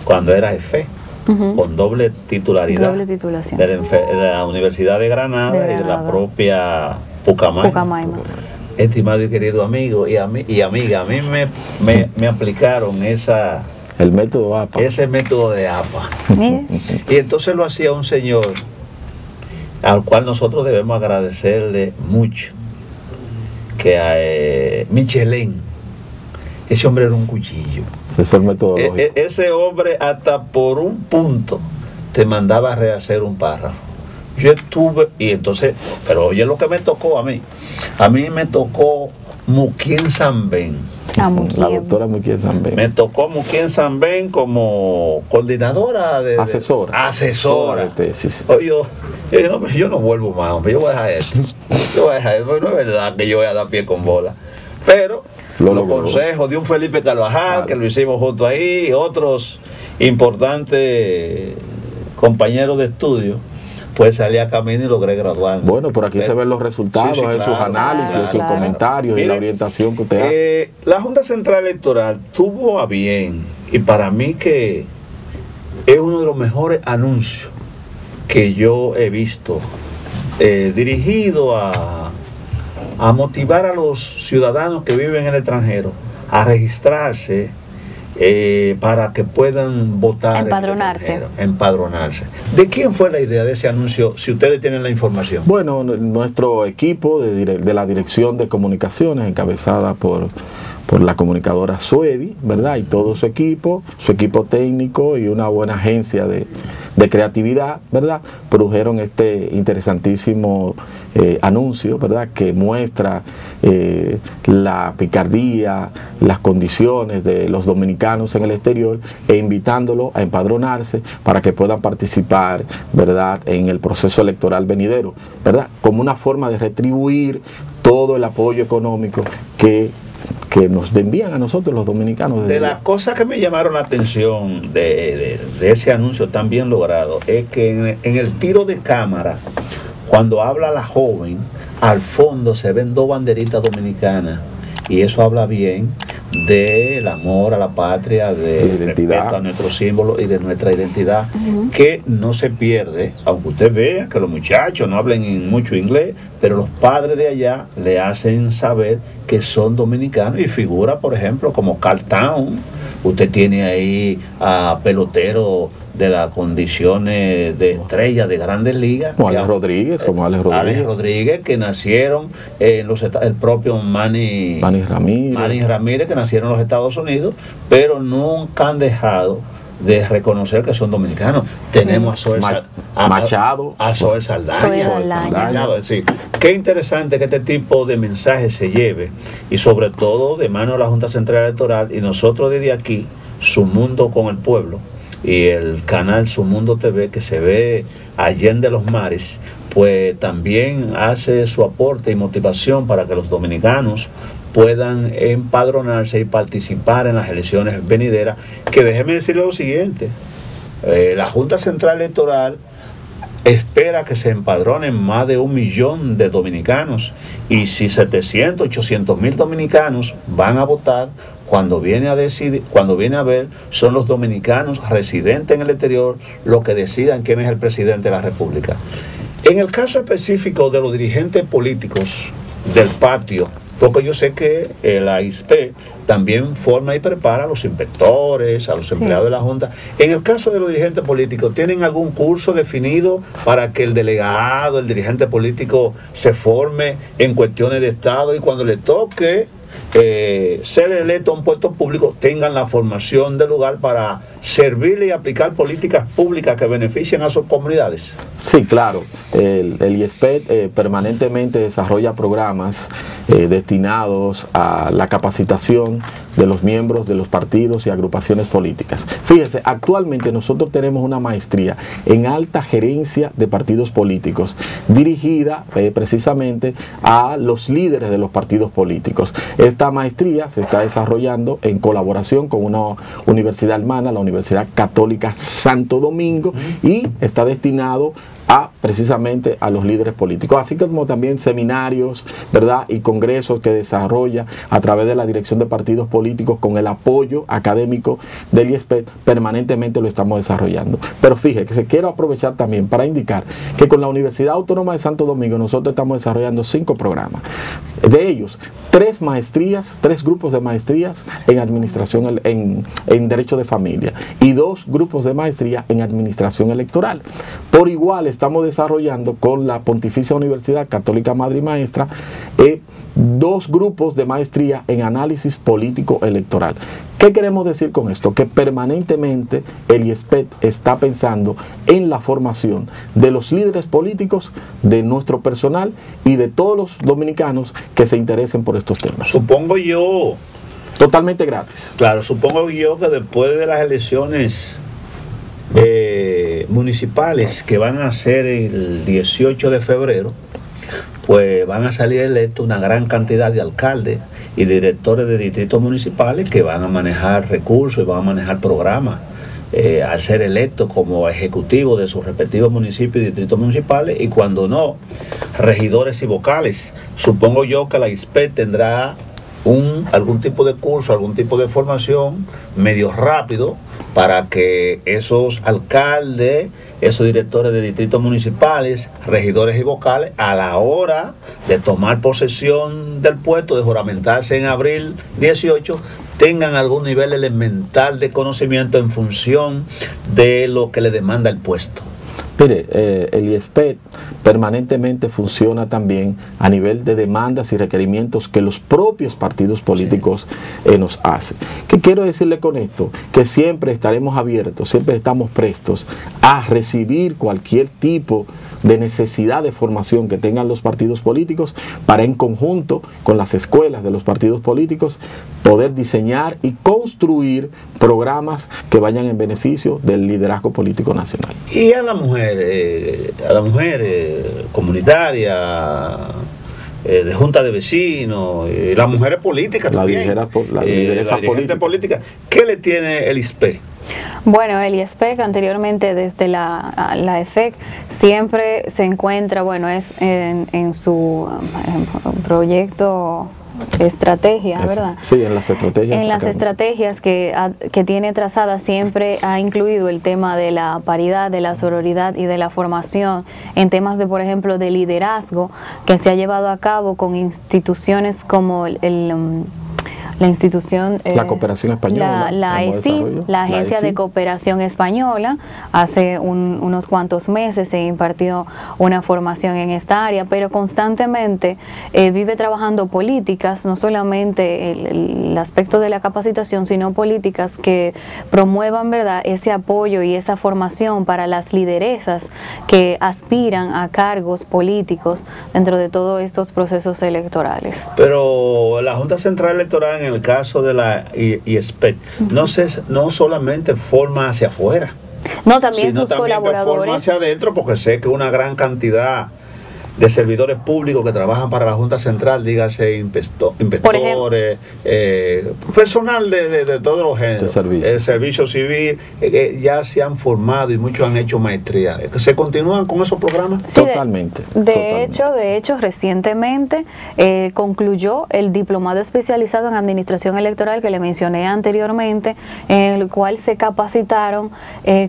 cuando era EFE. con doble titularidad doble titulación. De, la, Universidad de Granada, y de la propia Pucamaima estimado y querido amigo y, y amiga, a mí me, me, aplicaron esa... El método APA. Ese método de APA. y entonces lo hacía un señor al cual nosotros debemos agradecerle mucho, que a eh, Michelin, ese hombre era un cuchillo. Ese es el método. E, e, ese hombre hasta por un punto te mandaba a rehacer un párrafo. Yo estuve, y entonces, pero oye lo que me tocó a mí. A mí me tocó Muquien Sanben. Ah, la doctora Muquien Sanben. Me tocó Muquien Sanben como coordinadora de. Asesora. asesora. Oye, yo, no, yo no vuelvo más, hombre, yo voy a dejar esto. Yo voy a dejar esto. No es verdad que yo voy a dar pie con bola. Pero los consejos de un Felipe Carvajal, que lo hicimos junto ahí, otros importantes compañeros de estudio pues salí a camino y logré graduar. Bueno, por aquí se ven los resultados en sus análisis, en sus comentarios y la orientación que usted hace. Eh, la Junta Central Electoral tuvo a bien, y para mí que es uno de los mejores anuncios que yo he visto, eh, dirigido a, a motivar a los ciudadanos que viven en el extranjero a registrarse eh, para que puedan votar. Empadronarse. empadronarse. ¿De quién fue la idea de ese anuncio, si ustedes tienen la información? Bueno, nuestro equipo de, de la Dirección de Comunicaciones, encabezada por por la comunicadora Suedi, ¿verdad? Y todo su equipo, su equipo técnico y una buena agencia de, creatividad, ¿verdad? Produjeron este interesantísimo eh, anuncio, ¿verdad? Que muestra eh, la picardía, las condiciones de los dominicanos en el exterior e invitándolos a empadronarse para que puedan participar, ¿verdad? En el proceso electoral venidero, ¿verdad? Como una forma de retribuir todo el apoyo económico que que nos envían a nosotros los dominicanos. De las cosas que me llamaron la atención de, ese anuncio tan bien logrado es que en, en, el tiro de cámara, cuando habla la joven, al fondo se ven dos banderitas dominicanas y eso habla bien del amor a la patria, de respeto a nuestro símbolo y de nuestra identidad, que no se pierde, aunque usted vea que los muchachos no hablen mucho inglés, pero los padres de allá le hacen saber que son dominicanos y figura, por ejemplo, como Carl Town. Usted tiene ahí a peloteros de las condiciones de estrella de grandes ligas. Como Alex Rodríguez, como Alex Rodríguez. Alex Rodríguez, que nacieron en los el propio Manny, Manny Ramírez. Manny Ramírez, que nacieron en los Estados Unidos, pero nunca han dejado de reconocer que son dominicanos. Tenemos a Soel Machado. A Soel Saldaña. qué interesante que este tipo de mensaje se lleve y sobre todo de mano de la Junta Central Electoral y nosotros desde aquí, su mundo con el pueblo y el canal Su Mundo TV que se ve allende los mares, pues también hace su aporte y motivación para que los dominicanos puedan empadronarse y participar en las elecciones venideras, que déjeme decirle lo siguiente, eh, la Junta Central Electoral espera que se empadronen más de un millón de dominicanos y si 700, 800 mil dominicanos van a votar, cuando viene a decidir, cuando viene a ver, son los dominicanos residentes en el exterior los que decidan quién es el presidente de la República. En el caso específico de los dirigentes políticos del patio, porque yo sé que la ISP también forma y prepara a los inspectores, a los empleados de la Junta. En el caso de los dirigentes políticos, ¿tienen algún curso definido para que el delegado, el dirigente político se forme en cuestiones de Estado y cuando le toque ser electo a un puesto público tengan la formación del lugar para servirle y aplicar políticas públicas que beneficien a sus comunidades? Sí, claro. El, el IESPED eh, permanentemente desarrolla programas eh, destinados a la capacitación de los miembros de los partidos y agrupaciones políticas. Fíjense, actualmente nosotros tenemos una maestría en alta gerencia de partidos políticos, dirigida eh, precisamente a los líderes de los partidos políticos. Esta maestría se está desarrollando en colaboración con una universidad hermana, la Universidad Católica Santo Domingo, y está destinado a precisamente a los líderes políticos, así como también seminarios, ¿verdad? Y congresos que desarrolla a través de la dirección de partidos políticos con el apoyo académico del IESPED, permanentemente lo estamos desarrollando. Pero fíjese, que se quiero aprovechar también para indicar que con la Universidad Autónoma de Santo Domingo nosotros estamos desarrollando cinco programas. De ellos, tres maestrías, tres grupos de maestrías en administración, en, en derecho de familia y dos grupos de maestría en administración electoral. Por igual estamos desarrollando con la Pontificia Universidad Católica Madre y Maestra eh, dos grupos de maestría en análisis político electoral. ¿Qué queremos decir con esto? Que permanentemente el IESPED está pensando en la formación de los líderes políticos, de nuestro personal y de todos los dominicanos que se interesen por estos temas. Supongo yo. Totalmente gratis. Claro, supongo yo que después de las elecciones eh, municipales que van a ser el 18 de febrero, pues van a salir electos una gran cantidad de alcaldes y directores de distritos municipales que van a manejar recursos y van a manejar programas. Eh, al ser electos como ejecutivos de sus respectivos municipios y distritos municipales y cuando no, regidores y vocales. Supongo yo que la ISPE tendrá un, algún tipo de curso, algún tipo de formación medio rápido para que esos alcaldes, esos directores de distritos municipales, regidores y vocales, a la hora de tomar posesión del puesto, de juramentarse en abril 18, tengan algún nivel elemental de conocimiento en función de lo que le demanda el puesto. Mire, eh, el IESPED permanentemente funciona también a nivel de demandas y requerimientos que los propios partidos políticos eh, nos hacen. ¿Qué quiero decirle con esto? Que siempre estaremos abiertos, siempre estamos prestos a recibir cualquier tipo de necesidad de formación que tengan los partidos políticos para en conjunto con las escuelas de los partidos políticos poder diseñar y construir programas que vayan en beneficio del liderazgo político nacional. Y a la mujer, eh, a la mujer eh, comunitaria, eh, de junta de vecinos, las mujeres políticas la también. la lideresa política. política. ¿Qué le tiene el ISPE? Bueno, el ISPEC anteriormente desde la, la EFEC siempre se encuentra, bueno, es en, en su proyecto estrategia, ¿verdad? Sí, en las estrategias. En las estrategias que, que tiene trazada siempre ha incluido el tema de la paridad, de la sororidad y de la formación en temas de, por ejemplo, de liderazgo que se ha llevado a cabo con instituciones como el, um, la institución... la eh, cooperación española. La, ESI, la Agencia de Cooperación Española, hace unos cuantos meses se impartió una formación en esta área, pero constantemente eh, vive trabajando políticas, no solamente el, aspecto de la capacitación, sino políticas que promuevan verdad ese apoyo y esa formación para las lideresas que aspiran a cargos políticos dentro de todos estos procesos electorales. Pero la Junta Central Electoral en el caso de la ISPEC, no, se, no solamente forma hacia afuera, no, también sino sus también colaboradores. forma hacia adentro, porque sé que una gran cantidad de servidores públicos que trabajan para la Junta Central, dígase inspectores, eh, personal de, todos los géneros, servicio. el servicio civil, eh, ya se han formado y muchos han hecho maestría. ¿Se continúan con esos programas? totalmente. De, hecho, de hecho, recientemente eh, concluyó el diplomado especializado en administración electoral que le mencioné anteriormente, en el cual se capacitaron,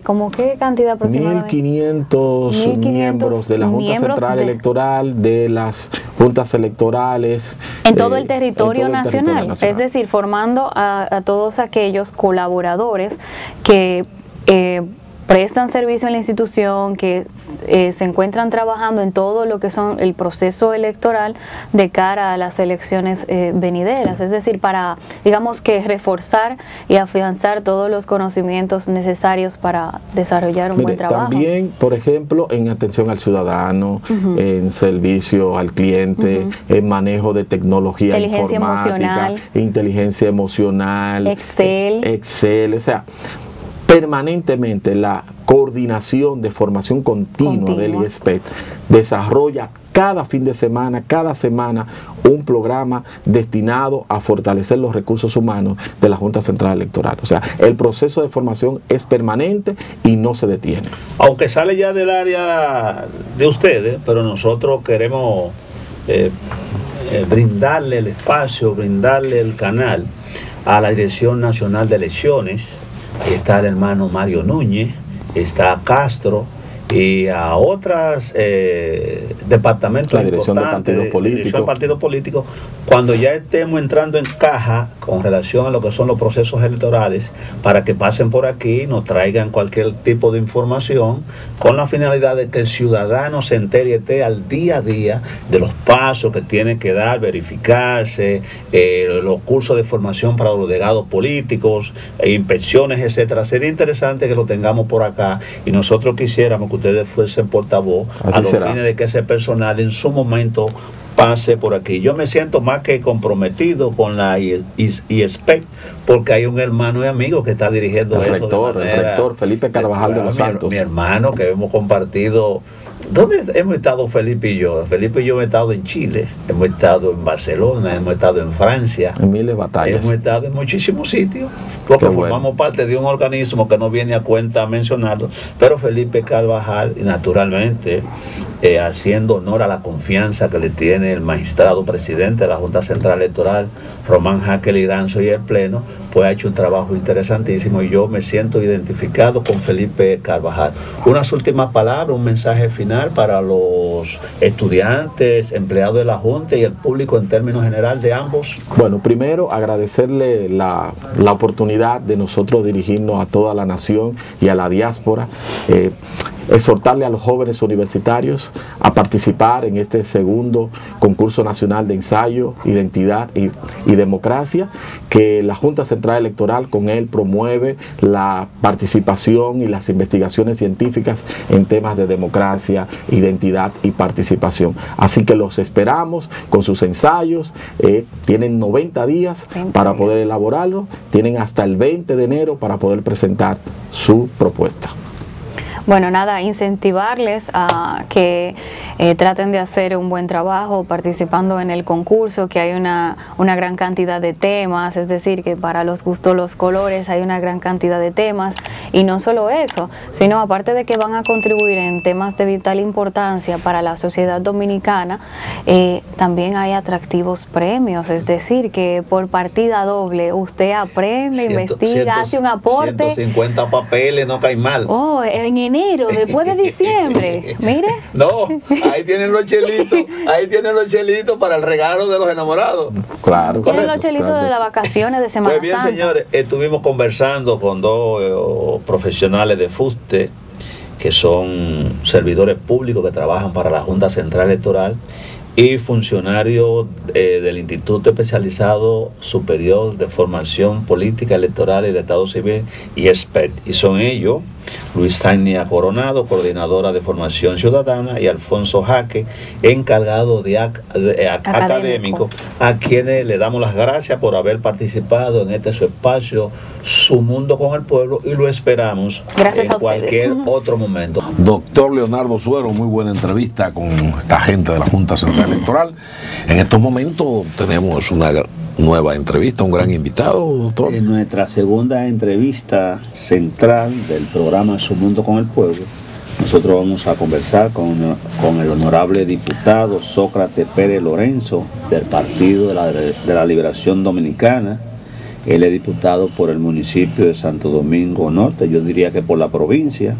como qué cantidad aproximadamente? 1.500 miembros de la Junta Central Electoral de las juntas electorales. En todo el, territorio, nacional, es decir, formando a, todos aquellos colaboradores que... Eh, prestan servicio en la institución, que eh, se encuentran trabajando en todo lo que son el proceso electoral de cara a las elecciones eh, venideras, es decir, para, digamos que reforzar y afianzar todos los conocimientos necesarios para desarrollar un buen trabajo. También, por ejemplo, en atención al ciudadano, en servicio al cliente, en manejo de tecnología inteligencia informática, emocional, inteligencia emocional, Excel, Excel, o sea, permanentemente la coordinación de formación continua, del IESPET desarrolla cada fin de semana, cada semana, un programa destinado a fortalecer los recursos humanos de la Junta Central Electoral. O sea, el proceso de formación es permanente y no se detiene. Aunque sale ya del área de ustedes, pero nosotros queremos eh, eh, brindarle el espacio, brindarle el canal a la Dirección Nacional de Elecciones, está el hermano Mario Núñez, está Castro, y a otros eh, departamentos la dirección de partidos políticos partido político, cuando ya estemos entrando en caja con relación a lo que son los procesos electorales para que pasen por aquí nos traigan cualquier tipo de información con la finalidad de que el ciudadano se entere y esté al día a día de los pasos que tiene que dar, verificarse, eh, los cursos de formación para los delegados políticos, e inspecciones, etcétera. Sería interesante que lo tengamos por acá y nosotros quisiéramos que ustedes fuesen portavoz a los fines de que ese personal en su momento pase por aquí. Yo me siento más que comprometido con la ISPEC porque hay un hermano y amigo que está dirigiendo el Rector, el rector Felipe Carvajal de los Santos. Mi hermano que hemos compartido ¿Dónde hemos estado Felipe y yo? Felipe y yo hemos estado en Chile, hemos estado en Barcelona, hemos estado en Francia. En miles de batallas. Hemos estado en muchísimos sitios, porque formamos parte de un organismo que no viene a cuenta mencionarlo, pero Felipe Carvajal, naturalmente, eh, haciendo honor a la confianza que le tiene el magistrado presidente de la Junta Central Electoral, Román Jaque Liranzo y el Pleno, pues ha hecho un trabajo interesantísimo y yo me siento identificado con Felipe Carvajal. Unas últimas palabras, un mensaje final para los estudiantes, empleados de la Junta y el público en términos general de ambos. Bueno, primero agradecerle la, la oportunidad de nosotros dirigirnos a toda la nación y a la diáspora. Eh, exhortarle a los jóvenes universitarios a participar en este segundo concurso nacional de ensayo, identidad y, democracia, que la Junta Central Electoral con él promueve la participación y las investigaciones científicas en temas de democracia, identidad y participación. Así que los esperamos con sus ensayos, eh, tienen 90 días para poder elaborarlo, tienen hasta el 20 de enero para poder presentar su propuesta. Bueno, nada, incentivarles a que eh, traten de hacer un buen trabajo participando en el concurso, que hay una, una gran cantidad de temas, es decir, que para los gustos, los colores hay una gran cantidad de temas. Y no solo eso, sino aparte de que van a contribuir en temas de vital importancia para la sociedad dominicana, eh, también hay atractivos premios, es decir, que por partida doble usted aprende, investiga, hace un aporte. 150 papeles, no cae mal. Oh, en después de diciembre. Mire. [laughs] No, ahí tienen los chelitos, ahí tienen los chelitos para el regalo de los enamorados. Claro, Tienen los chelitos de las vacaciones de Semana Pues bien, señores, estuvimos conversando con dos eh, profesionales de FUSTE que son servidores públicos que trabajan para la Junta Central Electoral y funcionarios eh, del Instituto Especializado Superior de Formación Política Electoral y de Estado Civil y ESPET. Y son ellos Luis Tania Coronado, coordinadora de formación ciudadana, y Alfonso Jaque, encargado de, académico. a quienes le damos las gracias por haber participado en este su espacio, su mundo con el pueblo, y lo esperamos en cualquier otro momento. Doctor Leonardo Suero, muy buena entrevista con esta gente de la Junta Central Electoral. En estos momentos tenemos una nueva entrevista, un gran invitado, doctor. En nuestra segunda entrevista central del programa Su Mundo con el Pueblo, nosotros vamos a conversar con, con el honorable diputado Sócrates Pérez Lorenzo del Partido de la, de la Liberación Dominicana. Él es diputado por el municipio de Santo Domingo Norte, yo diría que por la provincia,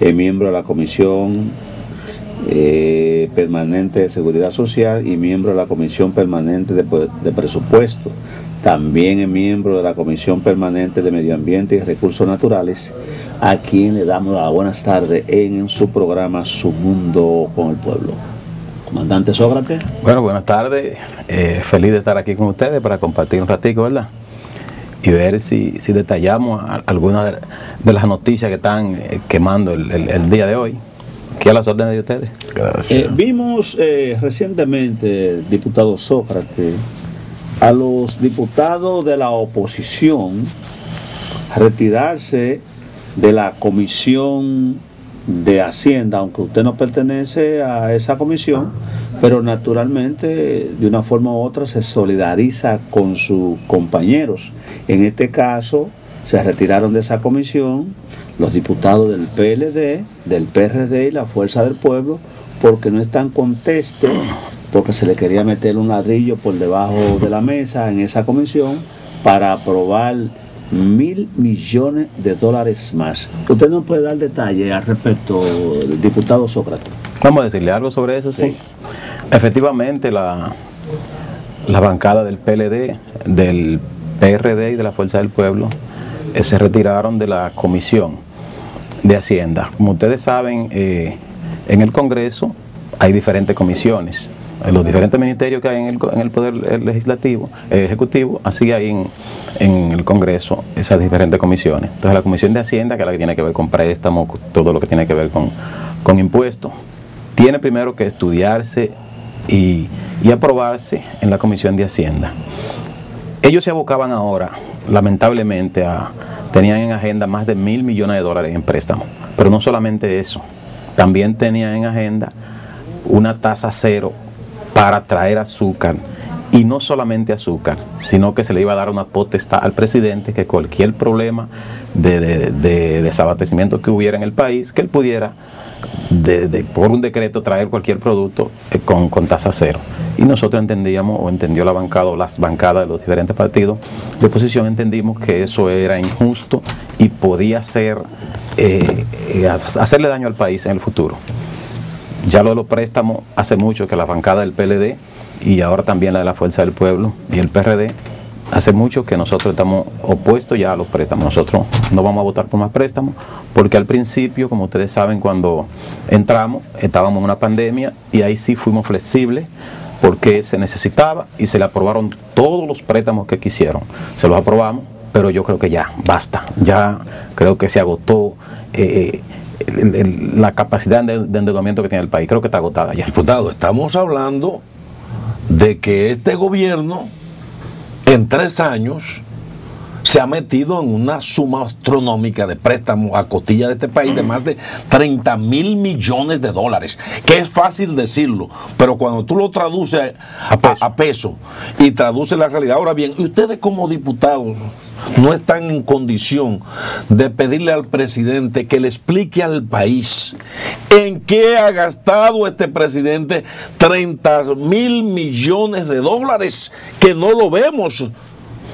es miembro de la Comisión eh, permanente de Seguridad Social y miembro de la Comisión Permanente de, Presupuesto. También es miembro de la Comisión Permanente de Medio Ambiente y Recursos Naturales, a quien le damos las buenas tardes en su programa Su Mundo con el Pueblo. Comandante Sócrates. Bueno, buenas tardes. Eh, feliz de estar aquí con ustedes para compartir un ratico, ¿verdad? Y ver si, detallamos algunas de, las noticias que están eh, quemando el día de hoy aquí a las órdenes de ustedes. Gracias. Eh, vimos eh, recientemente, diputado Sócrates, a los diputados de la oposición retirarse de la comisión de Hacienda, aunque usted no pertenece a esa comisión, pero naturalmente de una forma u otra se solidariza con sus compañeros. En este caso, se retiraron de esa comisión los diputados del PLD, del PRD y la Fuerza del Pueblo, porque no están contestos, porque se le quería meter un ladrillo por debajo de la mesa en esa comisión para aprobar mil millones de dólares más. Usted no puede dar detalle al respecto, diputado Sócrates. Vamos a decirle algo sobre eso, sí. Efectivamente, la, la bancada del PLD, del PRD y de la Fuerza del Pueblo eh, se retiraron de la comisión de Hacienda. Como ustedes saben, eh, en el Congreso hay diferentes comisiones. En los diferentes ministerios que hay en el, Poder Legislativo, Ejecutivo, así hay en, en, el Congreso esas diferentes comisiones. Entonces la Comisión de Hacienda, que es la que tiene que ver con préstamos, todo lo que tiene que ver con, con impuestos, tiene primero que estudiarse y, y aprobarse en la Comisión de Hacienda. Ellos se abocaban ahora lamentablemente tenían en agenda más de mil millones de dólares en préstamos. Pero no solamente eso, también tenían en agenda una tasa cero para traer azúcar. Y no solamente azúcar, sino que se le iba a dar una potestad al presidente que cualquier problema de, desabastecimiento que hubiera en el país, que él pudiera por un decreto traer cualquier producto eh, con, con, tasa cero. Y nosotros entendíamos, o entendió la bancada, o las bancadas de los diferentes partidos de oposición, entendimos que eso era injusto y podía eh, eh, hacerle daño al país en el futuro. Ya lo de los préstamos hace mucho que la bancada del PLD y ahora también la de la Fuerza del Pueblo y el PRD hace mucho que nosotros estamos opuestos ya a los préstamos. Nosotros no vamos a votar por más préstamos porque al principio, como ustedes saben, cuando entramos estábamos en una pandemia y ahí sí fuimos flexibles porque se necesitaba y se le aprobaron todos los préstamos que quisieron. Se los aprobamos, pero yo creo que ya, basta. Ya creo que se agotó. Eh, la capacidad de endeudamiento que tiene el país, creo que está agotada ya. Diputado, estamos hablando de que este gobierno en tres años se ha metido en una suma astronómica de préstamos a costilla de este país de más de 30 mil millones de dólares, que es fácil decirlo, pero cuando tú lo traduces a peso, y traduces la realidad, ahora bien, ustedes como diputados no están en condición de pedirle al presidente que le explique al país en qué ha gastado este presidente 30 mil millones de dólares, que no lo vemos,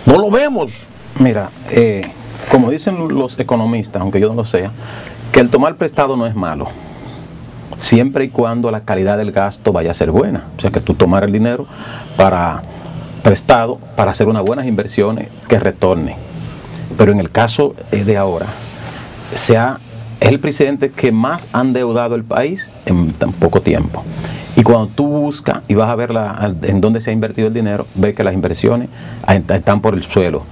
no lo vemos. Mira, eh, como dicen los economistas, aunque yo no lo sea, que el tomar prestado no es malo, siempre y cuando la calidad del gasto vaya a ser buena. O sea, que tú tomar el dinero para prestado para hacer unas buenas inversiones que retornen. Pero en el caso eh, de ahora, sea, es el presidente que más ha endeudado el país en tan poco tiempo. Y cuando tú buscas y vas a ver en dónde se ha invertido el dinero, ves que las inversiones están por el suelo.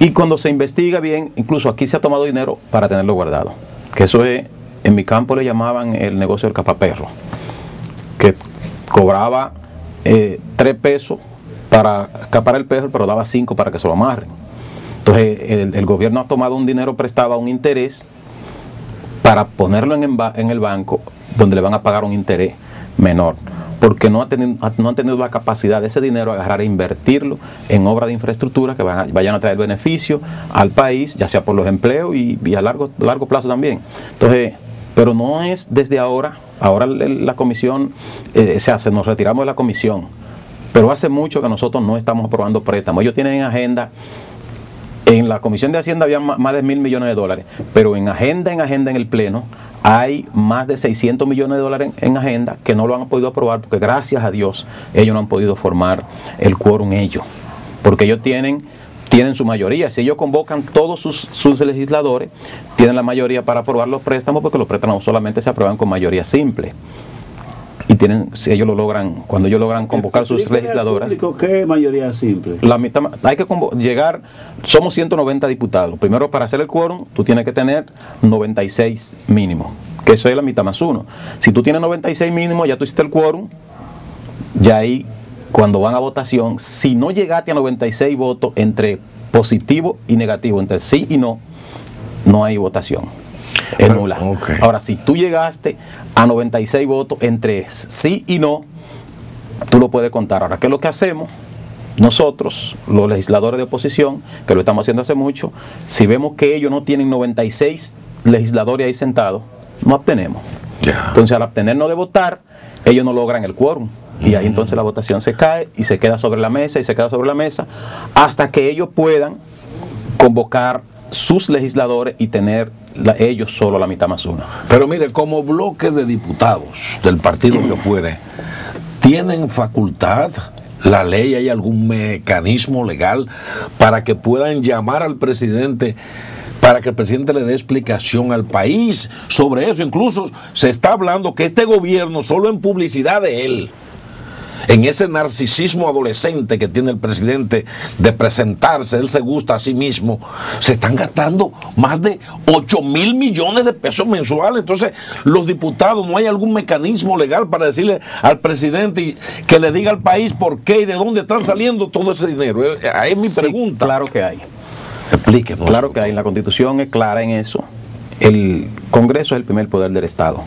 Y cuando se investiga bien, incluso aquí se ha tomado dinero para tenerlo guardado. que eso es, en mi campo le llamaban el negocio del capaperro, que cobraba eh, tres pesos para escapar el perro, pero daba cinco para que se lo amarren. Entonces el, gobierno ha tomado un dinero prestado a un interés para ponerlo en, en el banco donde le van a pagar un interés menor porque no, tenido, no han tenido la capacidad de ese dinero agarrar e invertirlo en obras de infraestructura que vayan a traer beneficio al país, ya sea por los empleos y, a largo, largo plazo también. Entonces, pero no es desde ahora, ahora la comisión eh, se hace, nos retiramos de la comisión, pero hace mucho que nosotros no estamos aprobando préstamos. Ellos tienen en agenda en la Comisión de Hacienda había más de mil millones de dólares, pero en agenda, en agenda en el Pleno, hay más de 600 millones de dólares en, agenda que no lo han podido aprobar porque gracias a Dios ellos no han podido formar el quórum ellos. Porque ellos tienen, tienen su mayoría. Si ellos convocan todos sus, sus legisladores, tienen la mayoría para aprobar los préstamos porque los préstamos solamente se aprueban con mayoría simple y tienen si ellos lo logran cuando ellos logran convocar sus legisladoras ¿qué mayoría simple? la mitad hay que llegar somos 190 diputados. Primero para hacer el quórum tú tienes que tener 96 mínimo que eso es la mitad más uno. Si tú tienes 96 mínimo ya tú hiciste el quórum ya ahí cuando van a votación si no llegaste a 96 votos entre positivo y negativo entre sí y no no hay votación es nula. Ahora, si tú llegaste a 96 votos entre sí y no, tú lo puedes contar. Ahora, ¿qué es lo que hacemos? Nosotros, los legisladores de oposición, que lo estamos haciendo hace mucho, si vemos que ellos no tienen 96 legisladores ahí sentados, no abstenemos. Entonces, al abstenernos de votar, ellos no logran el quórum. Y ahí entonces la votación se cae y se queda sobre la mesa y se queda sobre la mesa hasta que ellos puedan convocar sus legisladores y tener ellos solo la mitad más una. Pero mire, como bloque de diputados del partido que fuere, ¿tienen facultad? ¿La ley hay algún mecanismo legal para que puedan llamar al presidente? para que el presidente le dé explicación al país sobre eso. Incluso se está hablando que este gobierno, solo en publicidad de él, en ese narcisismo adolescente que tiene el presidente de presentarse, él se gusta a sí mismo, se están gastando más de 8 mil millones de pesos mensuales. Entonces, los diputados, ¿no hay algún mecanismo legal para decirle al presidente que le diga al país por qué y de dónde están saliendo todo ese dinero? Eh, ahí es mi pregunta. Claro que hay. Explíquenos. Claro que hay. La constitución es clara en eso. El Congreso es el primer poder del Estado.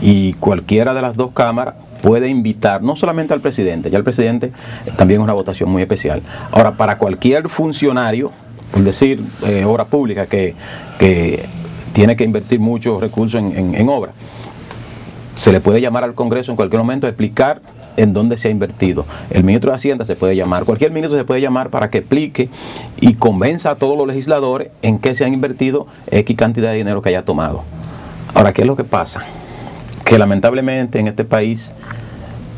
Y cualquiera de las dos cámaras puede invitar no solamente al presidente, ya el presidente también es una votación muy especial. Ahora, para cualquier funcionario, por decir, eh, obra pública, que, tiene que invertir muchos recursos en, obra, se le puede llamar al Congreso en cualquier momento a explicar en dónde se ha invertido. El ministro de Hacienda se puede llamar, cualquier ministro se puede llamar para que explique y convenza a todos los legisladores en qué se han invertido X cantidad de dinero que haya tomado. Ahora, ¿qué es lo que pasa? Que lamentablemente en este país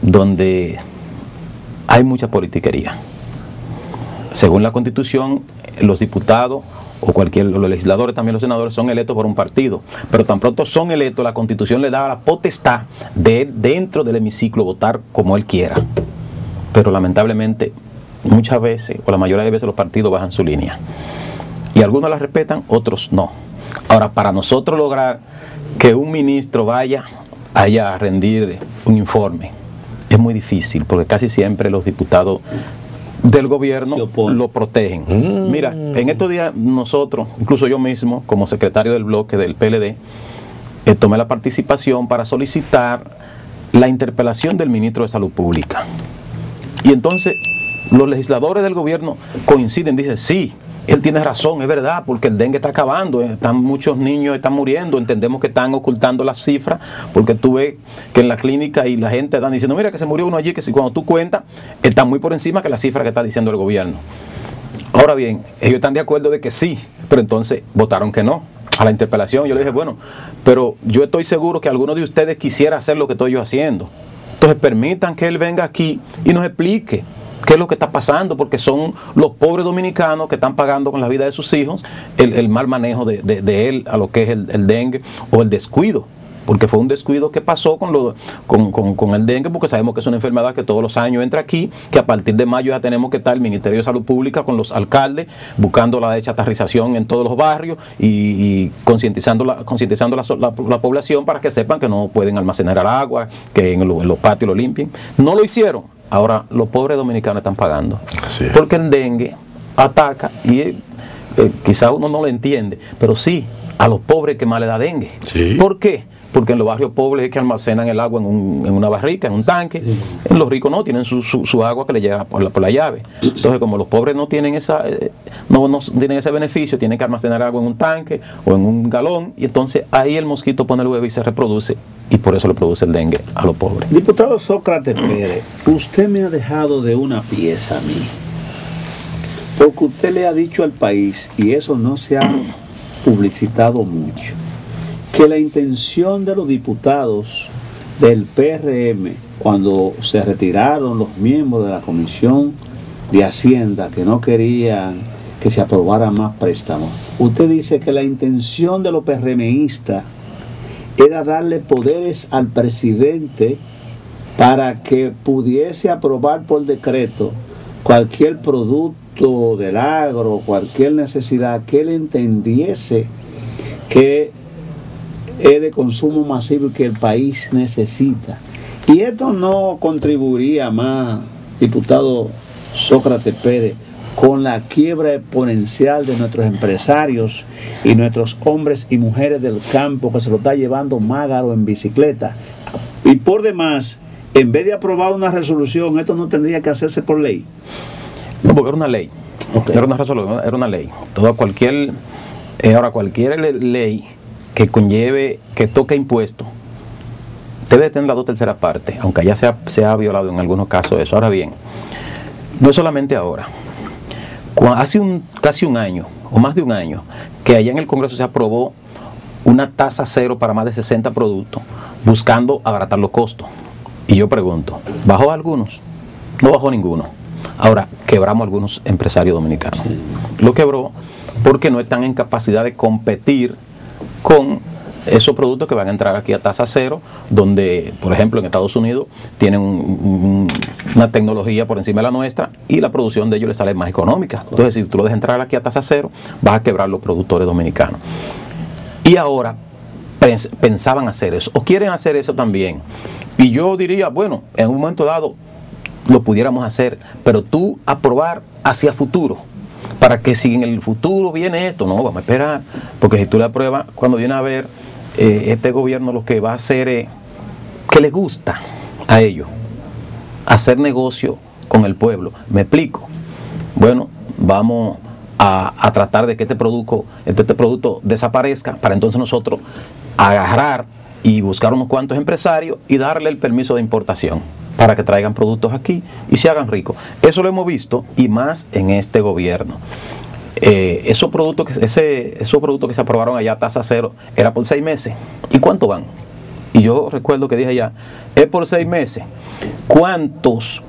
donde hay mucha politiquería, según la constitución, los diputados o cualquier, los legisladores, también los senadores, son electos por un partido. Pero tan pronto son electos, la constitución le da la potestad de dentro del hemiciclo votar como él quiera. Pero lamentablemente, muchas veces, o la mayoría de veces, los partidos bajan su línea. Y algunos la respetan, otros no. Ahora, para nosotros lograr que un ministro vaya haya a rendir un informe. Es muy difícil porque casi siempre los diputados del gobierno lo protegen. Mm. Mira, en estos días nosotros, incluso yo mismo, como secretario del bloque del PLD, eh, tomé la participación para solicitar la interpelación del ministro de Salud Pública. Y entonces los legisladores del gobierno coinciden, dicen, sí, él tiene razón, es verdad, porque el dengue está acabando, eh, están muchos niños están muriendo, entendemos que están ocultando las cifras, porque tú ves que en la clínica y la gente están diciendo, mira que se murió uno allí, que si cuando tú cuentas, está muy por encima que la cifra que está diciendo el gobierno. Ahora bien, ellos están de acuerdo de que sí, pero entonces votaron que no a la interpelación. Yo le dije, bueno, pero yo estoy seguro que alguno de ustedes quisiera hacer lo que estoy yo haciendo. Entonces permitan que él venga aquí y nos explique qué es lo que está pasando, porque son los pobres dominicanos que están pagando con la vida de sus hijos el, mal manejo de, él a lo que es el, dengue o el descuido porque fue un descuido que pasó con, lo, con, el dengue, porque sabemos que es una enfermedad que todos los años entra aquí, que a partir de mayo ya tenemos que estar el Ministerio de Salud Pública con los alcaldes buscando la dechatarrización en todos los barrios y, y concientizando, la, concientizando la, la, la, población para que sepan que no pueden almacenar el agua, que en, lo, en los patios lo limpien. No lo hicieron. Ahora, los pobres dominicanos están pagando. Porque el dengue ataca y eh, quizás uno no lo entiende, pero sí a los pobres que más le da dengue. Sí. ¿Por qué? Porque en los barrios pobres es que almacenan el agua en, un, en una barrica, en un tanque. Sí. En los ricos no, tienen su, su, su agua que le llega por la, por la, llave. Entonces, como los pobres no tienen, esa, eh, no, no, tienen ese beneficio, tienen que almacenar agua en un tanque o en un galón. Y entonces ahí el mosquito pone el huevo y se reproduce. Y por eso le produce el dengue a los pobres. Diputado Sócrates Pérez, usted me ha dejado de una pieza a mí. Porque usted le ha dicho al país, y eso no se ha publicitado mucho, que la intención de los diputados del PRM, cuando se retiraron los miembros de la Comisión de Hacienda, que no querían que se aprobara más préstamos, usted dice que la intención de los PRMistas era darle poderes al presidente para que pudiese aprobar por decreto cualquier producto del agro, cualquier necesidad que él entendiese que es de consumo masivo que el país necesita. Y esto no contribuiría más, diputado Sócrates Pérez, con la quiebra exponencial de nuestros empresarios y nuestros hombres y mujeres del campo que se lo está llevando mágaro en bicicleta. Y por demás, en vez de aprobar una resolución, esto no tendría que hacerse por ley. No, porque era una ley. Okay. Era una resolución, era una ley. Toda cualquier, eh, ahora cualquier ley que conlleve, que toque impuestos, debe tener la dos terceras partes, aunque ya se ha, se ha violado en algunos casos eso. Ahora bien, no solamente ahora, hace un, casi un año, o más de un año, que allá en el Congreso se aprobó una tasa cero para más de 60 productos, buscando abaratar los costos. Y yo pregunto, ¿bajó algunos? No bajó ninguno. Ahora, quebramos algunos empresarios dominicanos. Lo quebró porque no están en capacidad de competir con esos productos que van a entrar aquí a tasa cero, donde, por ejemplo, en Estados Unidos tienen un, un, una tecnología por encima de la nuestra y la producción de ellos les sale más económica. Entonces, si tú lo dejas entrar aquí a tasa cero, vas a quebrar los productores dominicanos. Y ahora pensaban hacer eso, o quieren hacer eso también. Y yo diría, bueno, en un momento dado lo pudiéramos hacer, pero tú aprobar hacia futuro para que si en el futuro viene esto, no, vamos a esperar, porque si tú le apruebas, cuando viene a ver eh, este gobierno lo que va a hacer es que le gusta a ellos hacer negocio con el pueblo. Me explico. Bueno, vamos a, a tratar de que este producto, este, este producto desaparezca para entonces nosotros agarrar y buscar unos cuantos empresarios y darle el permiso de importación para que traigan productos aquí y se hagan ricos. Eso lo hemos visto y más en este gobierno. Eh, esos, productos que, ese, esos productos que se aprobaron allá a tasa cero era por seis meses. ¿Y cuánto van? Y yo recuerdo que dije allá, es por seis meses. ¿Cuántos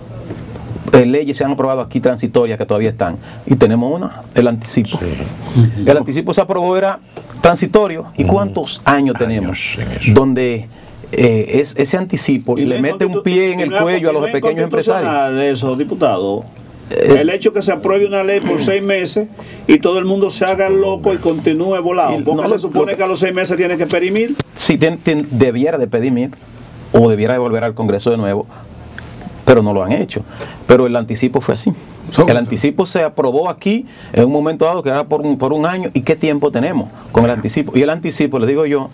eh, leyes se han aprobado aquí transitorias que todavía están? Y tenemos una, el anticipo. Sí. El anticipo se aprobó, era transitorio. ¿Y cuántos mm. años tenemos? Donde eh, es, ese anticipo y le mete un pie en el cuello a los pequeños empresarios. Eso, diputado. El hecho que se apruebe una ley por seis meses y todo el mundo se haga loco y continúe volado. Porque no, se supone que a los seis meses tiene que perimir. Sí, ten, ten, debiera de perimir o debiera de volver al Congreso de nuevo, pero no lo han hecho. Pero el anticipo fue así. El anticipo se aprobó aquí en un momento dado que era por un, por un año. ¿Y qué tiempo tenemos con el anticipo? Y el anticipo, les digo yo,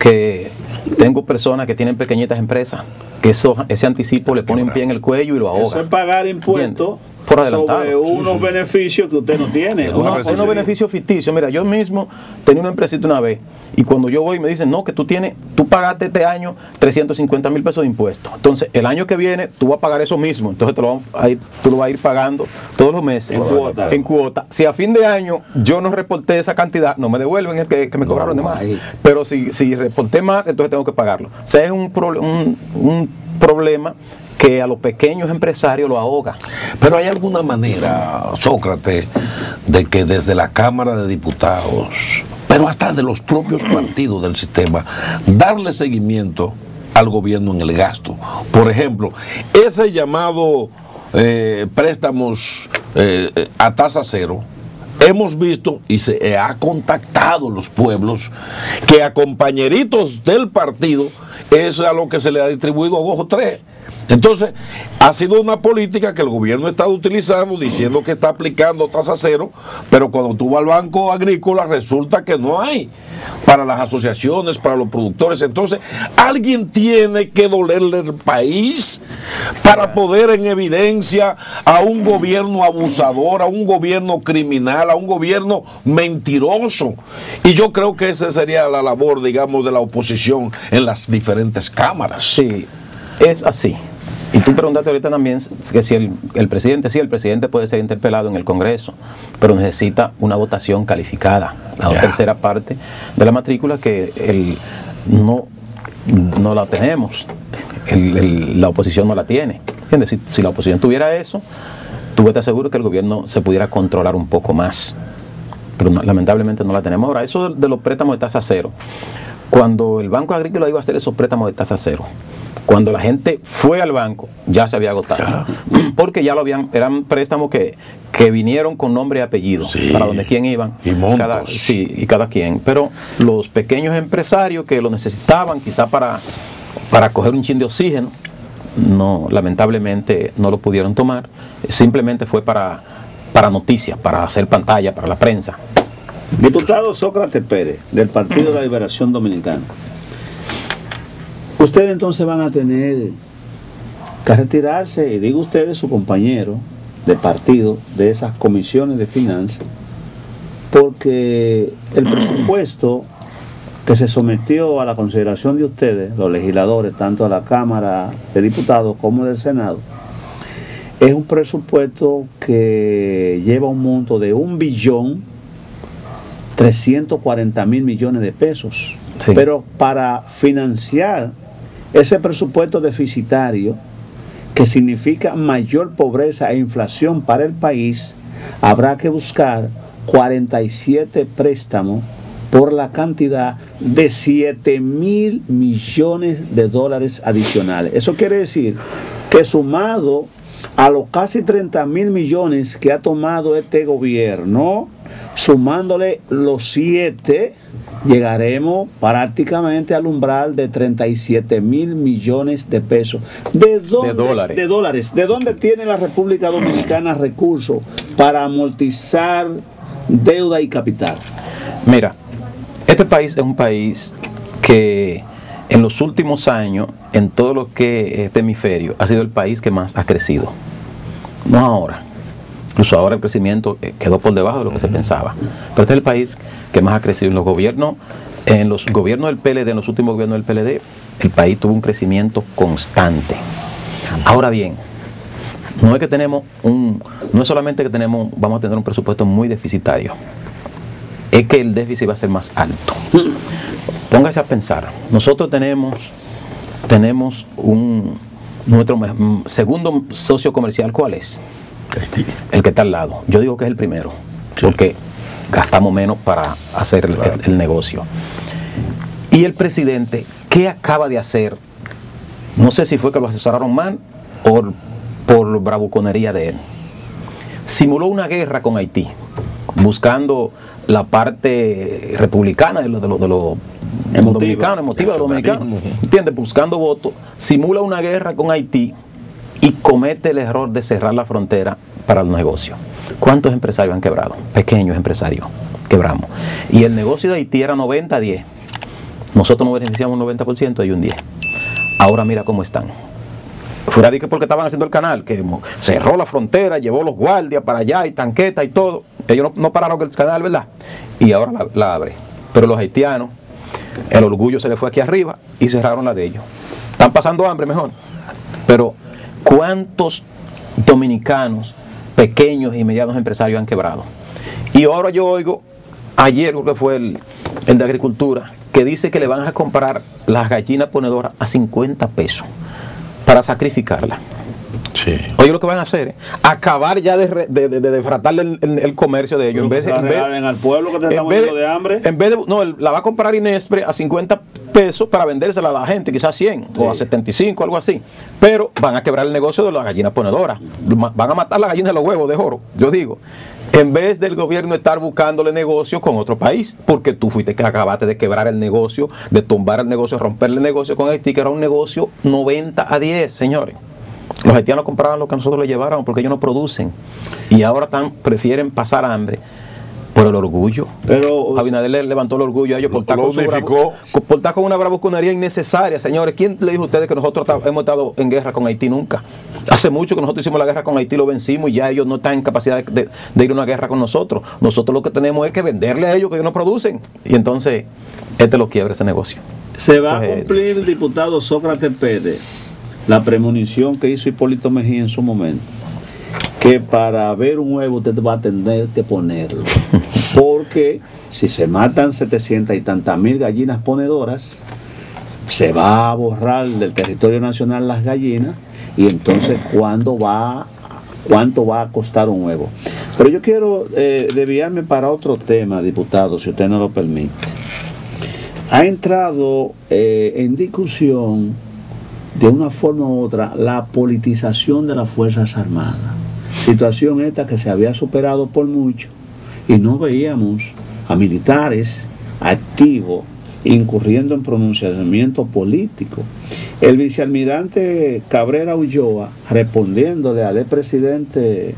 que tengo personas que tienen pequeñitas empresas, que eso, ese anticipo le pone un pie en el cuello y lo ahoga. Eso es pagar impuestos por adelantado. sobre unos sí, sí. beneficios que usted no tiene. Uno, unos beneficios ficticios. Mira, yo mismo tenía una empresita una vez y cuando yo voy me dicen, no, que tú tienes, tú pagaste este año 350 mil pesos de impuestos. Entonces, el año que viene tú vas a pagar eso mismo. Entonces, te lo a ir, tú lo vas a ir pagando todos los meses. En cuota. En cuota. Si a fin de año yo no reporté esa cantidad, no me devuelven el que, que me cobraron no, de más. Ahí. Pero si, si reporté más, entonces tengo que pagarlo. O sea, es un, pro, un, un problema que a los pequeños empresarios lo ahoga. Pero hay alguna manera, Sócrates, de que desde la Cámara de Diputados pero hasta de los propios partidos del sistema, darle seguimiento al gobierno en el gasto. Por ejemplo, ese llamado eh, préstamos eh, a tasa cero, hemos visto y se ha contactado los pueblos que a compañeritos del partido es a lo que se le ha distribuido a dos o tres. Entonces, ha sido una política que el gobierno ha estado utilizando diciendo que está aplicando tasa cero, pero cuando tú vas al Banco Agrícola resulta que no hay para las asociaciones, para los productores. Entonces, alguien tiene que dolerle el país para poder en evidencia a un gobierno abusador, a un gobierno criminal, a un gobierno mentiroso. Y yo creo que esa sería la labor, digamos, de la oposición en las diferentes cámaras. Sí, es así. Y tú preguntaste ahorita también que si el, presidente, sí, el presidente puede ser interpelado en el Congreso, pero necesita una votación calificada, la tercera parte de la matrícula que el, no, no la tenemos, la oposición no la tiene. ¿Entiendes? Si, la oposición tuviera eso, tú te aseguro que el gobierno se pudiera controlar un poco más. Pero lamentablemente no la tenemos. Ahora, eso de los préstamos de tasa cero. Cuando el Banco Agrícola iba a hacer esos préstamos de tasa cero, cuando la gente fue al banco, ya se había agotado. [clears throat] Porque ya lo habían, eran préstamos que, que vinieron con nombre y apellido, para donde quién iban. Y cada, sí, y cada quien. Pero los pequeños empresarios que lo necesitaban, quizá para, para coger un chin de oxígeno, no, lamentablemente no lo pudieron tomar. Simplemente fue para, para noticias, para hacer pantalla, para la prensa. Diputado Sócrates Pérez, del Partido de la Liberación Dominicana. Ustedes entonces van a tener que retirarse, y digo ustedes, su compañero de partido, de esas comisiones de finanzas, porque el presupuesto que se sometió a la consideración de ustedes, los legisladores, tanto a la Cámara de Diputados como del Senado, es un presupuesto que lleva un monto de un billón 340 mil millones de pesos. Pero para financiar ese presupuesto deficitario, que significa mayor pobreza e inflación para el país, habrá que buscar 47 préstamos por la cantidad de 7 mil millones de dólares adicionales. Eso quiere decir que sumado a los casi 30 mil millones que ha tomado este gobierno, sumándole los 7 llegaremos prácticamente al umbral de 37 mil millones de pesos. ¿De, dónde, dólares. de dólares. ¿De dónde tiene la República Dominicana recursos para amortizar deuda y capital? Mira, este país es un país que en los últimos años, en todo lo que este hemisferio, ha sido el país que más ha crecido. No ahora. Incluso ahora el crecimiento eh, quedó por debajo de lo que se pensaba. Pero este es el país que más ha crecido. En los gobiernos, en los gobiernos del PLD, en los últimos gobiernos del PLD, el país tuvo un crecimiento constante. Ahora bien, no es que tenemos un, no es solamente que tenemos, vamos a tener un presupuesto muy deficitario, es que el déficit va a ser más alto. Póngase a pensar, nosotros tenemos, tenemos un, nuestro segundo socio comercial, ¿cuál es? El que está al lado. Yo digo que es el primero, porque gastamos menos para hacer el, negocio. Y el presidente, ¿qué acaba de hacer? No sé si fue que lo asesoraron mal o por bravuconería de él. Simuló una guerra con Haití, buscando la parte republicana de los de lo, de lo dominicanos, emotiva de los dominicanos, ¿entiendes? Buscando votos, simula una guerra con Haití y comete el error de cerrar la frontera para el negocio. ¿Cuántos empresarios han quebrado? Pequeños empresarios quebramos. Y el negocio de Haití era 90 a 10. Nosotros nos beneficiamos un 90% y un 10. Ahora mira cómo están. Fuera de que porque estaban haciendo el canal, que cerró la frontera, llevó los guardias para allá y tanqueta y todo. Ellos no, pararon el canal, ¿verdad? Y ahora la, la abre. Pero los haitianos, el orgullo se les fue aquí arriba y cerraron la de ellos. Están pasando hambre mejor. Pero ¿cuántos dominicanos pequeños y medianos empresarios han quebrado. Y ahora yo oigo, ayer creo que fue el, de Agricultura, que dice que le van a comprar las gallinas ponedoras a 50 pesos para sacrificarla. Sí. Oye, lo que van a hacer, acabar ya de, de, de, de defratar el, el- el comercio de ellos. En vez, de- en vez- al pueblo que te en estamos vez muriendo de hambre. En vez de, no, la va a comprar Inespre a 50 pesos para vendérsela a la gente, quizás 100 o a 75, algo así. Pero van a quebrar el negocio de la gallina ponedora. Ma- Van a matar la gallina de los huevos de oro. Yo digo, en vez del gobierno estar buscándole negocio con otro país, porque tú fuiste que acabaste de quebrar el negocio, de tumbar el negocio, romperle el negocio con Haití, que era un negocio 90 a 10, señores. Los haitianos compraban lo que nosotros les lleváramos porque ellos no producen. Y ahora tan, prefieren pasar hambre por el orgullo. Pero Abinader le levantó el orgullo a ellos por estar, con bravo- con- por estar con una bravuconería innecesaria, señores. ¿Quién le dijo a ustedes que nosotros hemos estado en guerra con Haití nunca? Hace mucho que nosotros hicimos la guerra con Haití, lo vencimos y ya ellos no están en capacidad de, de- de ir a una guerra con nosotros. Nosotros lo que tenemos es que venderle a ellos que ellos no producen. Y entonces, este lo quiebra ese negocio. Se va a cumplir, diputado Sócrates Pérez, la premonición que hizo Hipólito Mejía en su momento. Que para ver un huevo usted va a tener que ponerlo. [laughs] Porque si se matan 700 y tantas mil gallinas ponedoras, se va a borrar del territorio nacional las gallinas y entonces [laughs] ¿cuándo va, cuánto va a costar un huevo. Pero yo quiero eh, desviarme para otro tema, diputado, si usted no lo permite ha entrado eh, en discusión de una forma u otra la politización de las Fuerzas Armadas. Situación esta que se había superado por mucho y no veíamos a militares activos incurriendo en pronunciamiento político. El vicealmirante Cabrera Ulloa, respondiéndole al expresidente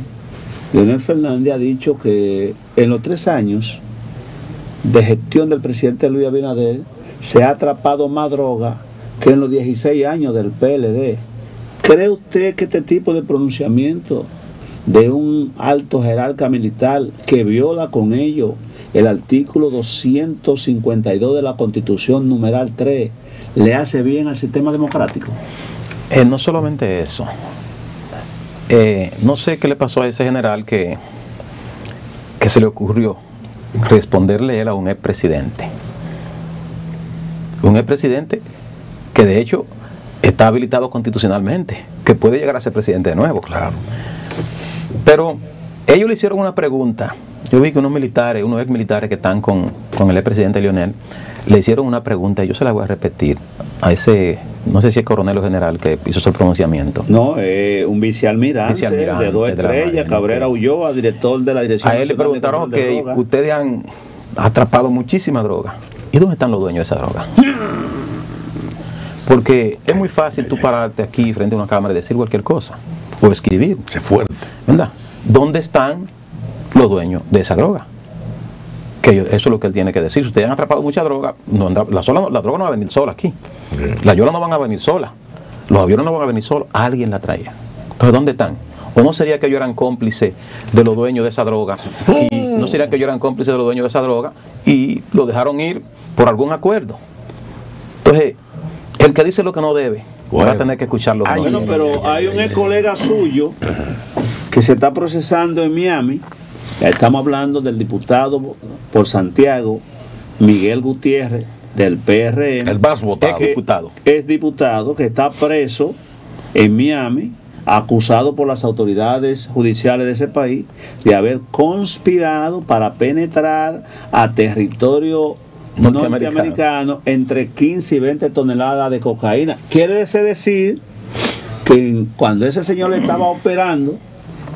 Leonel Fernández, ha dicho que en los tres años de gestión del presidente Luis Abinader se ha atrapado más droga que en los 16 años del PLD. ¿Cree usted que este tipo de pronunciamiento de un alto jerarca militar que viola con ello el artículo 252 de la Constitución numeral 3 le hace bien al sistema democrático? Eh, no solamente eso. Eh, no sé qué le pasó a ese general que, que se le ocurrió responderle él a un expresidente. Un expresidente que de hecho está habilitado constitucionalmente, que puede llegar a ser presidente de nuevo. Claro. Pero ellos le hicieron una pregunta. Yo vi que unos militares, unos ex militares que están con, con el expresidente Lionel, le hicieron una pregunta y yo se la voy a repetir a ese, no sé si es coronel o general que hizo ese pronunciamiento. No, eh, un vicealmirante, Vicealmirante de dos estrellas, Cabrera. Ulloa, director de la Dirección A él le preguntaron que ustedes han atrapado muchísima droga. ¿Y dónde están los dueños de esa droga? [laughs] Porque es muy fácil tú pararte aquí frente a una cámara y decir cualquier cosa. O escribir. Se fuerte. ¿Verdad? ¿Dónde están los dueños de esa droga? Que eso es lo que él tiene que decir. Si ustedes han atrapado mucha droga, no la, sola droga no va a venir sola aquí. Las yolas no van a venir solas. Los aviones no van a venir solos. Alguien la traía. Entonces, ¿dónde están? ¿O no sería que ellos eran cómplices de los dueños de esa droga? Y no sería que ellos eran cómplices de los dueños de esa droga y lo dejaron ir por algún acuerdo. Entonces, el que dice lo que no debe, va Bueno. a tener que escucharlo. Ay, Bueno, pero hay un ex colega suyo que se está procesando en Miami. Estamos hablando del diputado por Santiago, Miguel Gutiérrez, del PRM. El más votado. Es diputado. Es diputado que está preso en Miami, acusado por las autoridades judiciales de ese país de haber conspirado para penetrar a territorio Norteamericano. norteamericano entre 15 y 20 toneladas de cocaína. Quiere decir que cuando ese señor le estaba [clears throat] operando,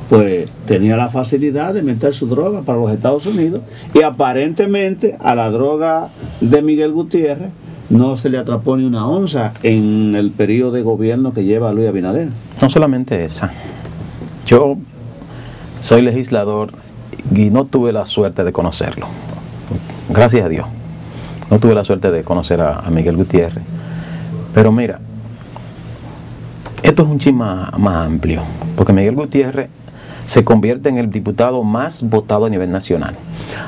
pues tenía la facilidad de meter su droga para los Estados Unidos y aparentemente a la droga de Miguel Gutiérrez no se le atrapó ni una onza en el periodo de gobierno que lleva Luis Abinader. No solamente esa. Yo soy legislador y no tuve la suerte de conocerlo. Gracias a Dios. No tuve la suerte de conocer a, a Miguel Gutiérrez. Pero mira, esto es un chisme más amplio, porque Miguel Gutiérrez se convierte en el diputado más votado a nivel nacional.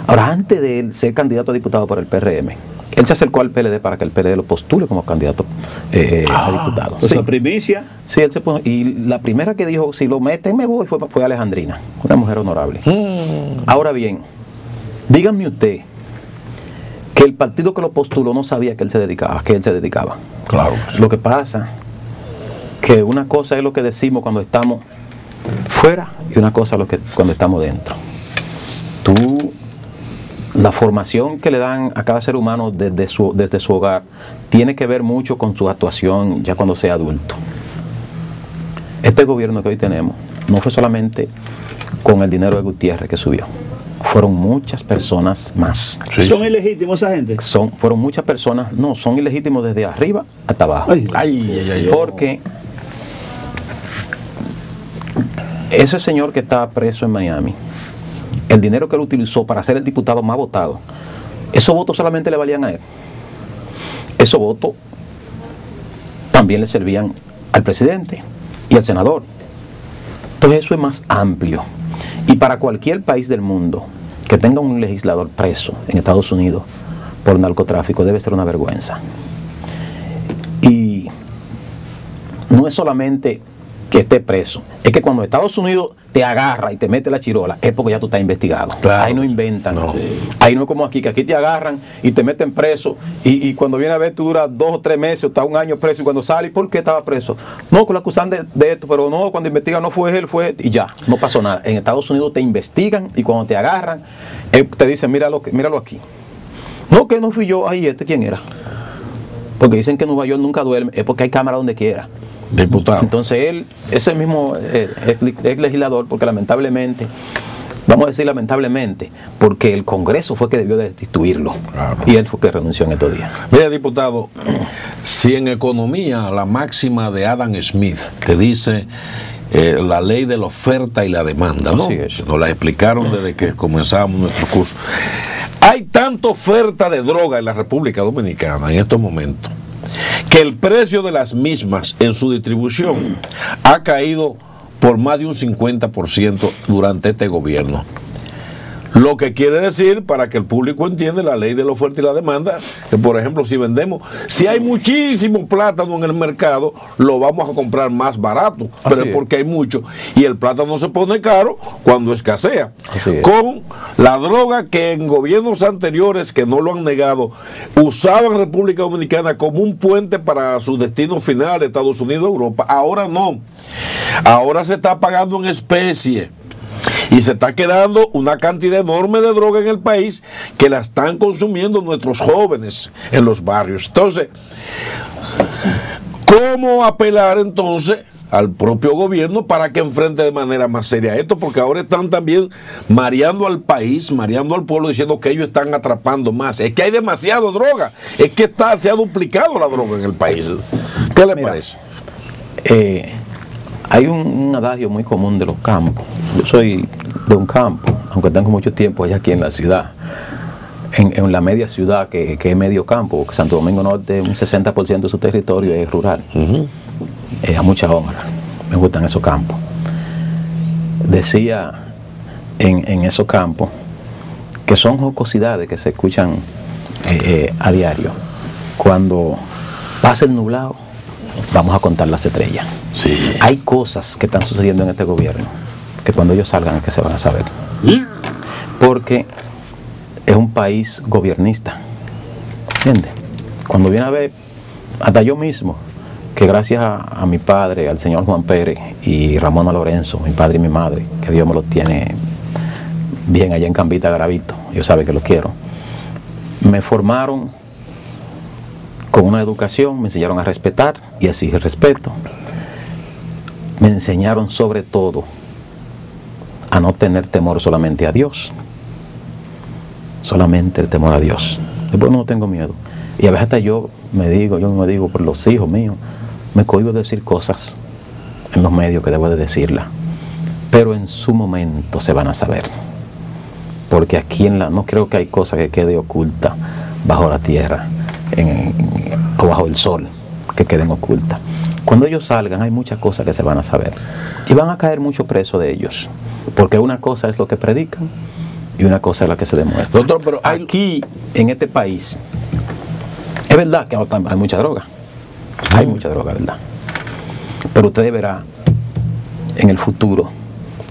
Ahora, antes de él ser candidato a diputado por el PRM, él se acercó al PLD para que el PLD lo postule como candidato eh, a diputado. Pues Sí. a primicia, Sí, él se puso- y la primera que dijo, si lo meten me voy, fue, fue Alejandrina, una mujer honorable. Ahora bien, díganme usted que el partido que lo postuló no sabía que él se dedicaba, que él se dedicaba. Claro. Lo que pasa que una cosa es lo que decimos cuando estamos fuera y una cosa es lo que cuando estamos dentro. Tú, la formación que le dan a cada ser humano desde su, desde su hogar tiene que ver mucho con su actuación ya cuando sea adulto. Este gobierno que hoy tenemos no fue solamente con el dinero de Gutiérrez que subió. Fueron muchas personas más. ¿Son ilegítimos esa gente? Son, fueron muchas personas, no, son ilegítimos desde arriba hasta abajo. Ay. Ay, ay, ay. Porque ese señor que está preso en Miami, el dinero que él utilizó para ser el diputado más votado, esos votos solamente le valían a él. Esos votos también le servían al presidente y al senador. Entonces eso es más amplio. Y para cualquier país del mundo que tenga un legislador preso en Estados Unidos por narcotráfico debe ser una vergüenza. Y no es solamente que esté preso, es que cuando Estados Unidos te agarra y te mete la chirola, es porque ya tú estás investigado. Claro. Ahí no inventan. No. Ahí no es como aquí, que aquí te agarran y te meten preso y, y cuando viene a ver tú duras dos o tres meses o estás un año preso y cuando sales, ¿por qué estaba preso? No, que lo acusan de, de esto, pero no, cuando investigan no fue él, fue y ya, no pasó nada. En Estados Unidos te investigan y cuando te agarran, eh, te dicen, míralo, míralo aquí. No, que no fui yo, ahí este, ¿quién era? Porque dicen que Nueva York nunca duerme, es porque hay cámara donde quiera. Diputado. Entonces él, ese mismo eh, es, es legislador, porque lamentablemente, vamos a decir lamentablemente, porque el Congreso fue que debió de destituirlo. Claro. Y él fue que renunció en estos días. Mira, diputado, si en economía la máxima de Adam Smith, que dice eh, la ley de la oferta y la demanda, ¿no? Nos la explicaron desde que comenzábamos nuestro curso. Hay tanta oferta de droga en la República Dominicana en estos momentos que el precio de las mismas en su distribución ha caído por más de un 50% durante este gobierno. Lo que quiere decir, para que el público entienda la ley de la oferta y la demanda, que por ejemplo, si vendemos, si hay muchísimo plátano en el mercado, lo vamos a comprar más barato, pero es porque hay mucho. Y el plátano se pone caro cuando escasea. Es. Con la droga que en gobiernos anteriores, que no lo han negado, usaban República Dominicana como un puente para su destino final, Estados Unidos, Europa. Ahora no. Ahora se está pagando en especie. Y se está quedando una cantidad enorme de droga en el país que la están consumiendo nuestros jóvenes en los barrios. Entonces, ¿cómo apelar entonces al propio gobierno para que enfrente de manera más seria esto? Porque ahora están también mareando al país, mareando al pueblo, diciendo que ellos están atrapando más. Es que hay demasiado droga. Es que está, se ha duplicado la droga en el país. ¿Qué le Mira, parece? Eh, hay un, un adagio muy común de los campos. Yo soy de un campo, aunque tengo mucho tiempo allá aquí en la ciudad. En, en la media ciudad, que, que es medio campo, porque Santo Domingo Norte, un 60% de su territorio es rural. Eh, a mucha honra. Me gustan esos campos. Decía en, en esos campos que son jocosidades que se escuchan eh, eh, a diario. Cuando pasa el nublado, vamos a contar las estrellas. Sí. Hay cosas que están sucediendo en este gobierno que cuando ellos salgan es que se van a saber. Porque es un país gobernista. ¿Entiendes? Cuando viene a ver, hasta yo mismo, que gracias a, a mi padre, al señor Juan Pérez y Ramona Lorenzo, mi padre y mi madre, que Dios me los tiene bien allá en Cambita Gravito, yo sabe que los quiero, me formaron con una educación, me enseñaron a respetar y así respeto. Me enseñaron sobre todo a no tener temor solamente a Dios, solamente el temor a Dios. Después no tengo miedo. Y a veces hasta yo me digo, yo me digo por los hijos míos, me cohibo de decir cosas en los medios que debo de decirlas. Pero en su momento se van a saber. Porque aquí en la, no creo que hay cosa que quede oculta bajo la tierra en- en- o bajo el sol que queden ocultas. Cuando ellos salgan hay muchas cosas que se van a saber. Y van a caer mucho preso de ellos. Porque una cosa es lo que predican y una cosa es la que se demuestra. Doctor, pero hay- Aquí, en este país, es verdad que hay mucha droga. Hay mucha droga, ¿verdad? Pero usted verá en el futuro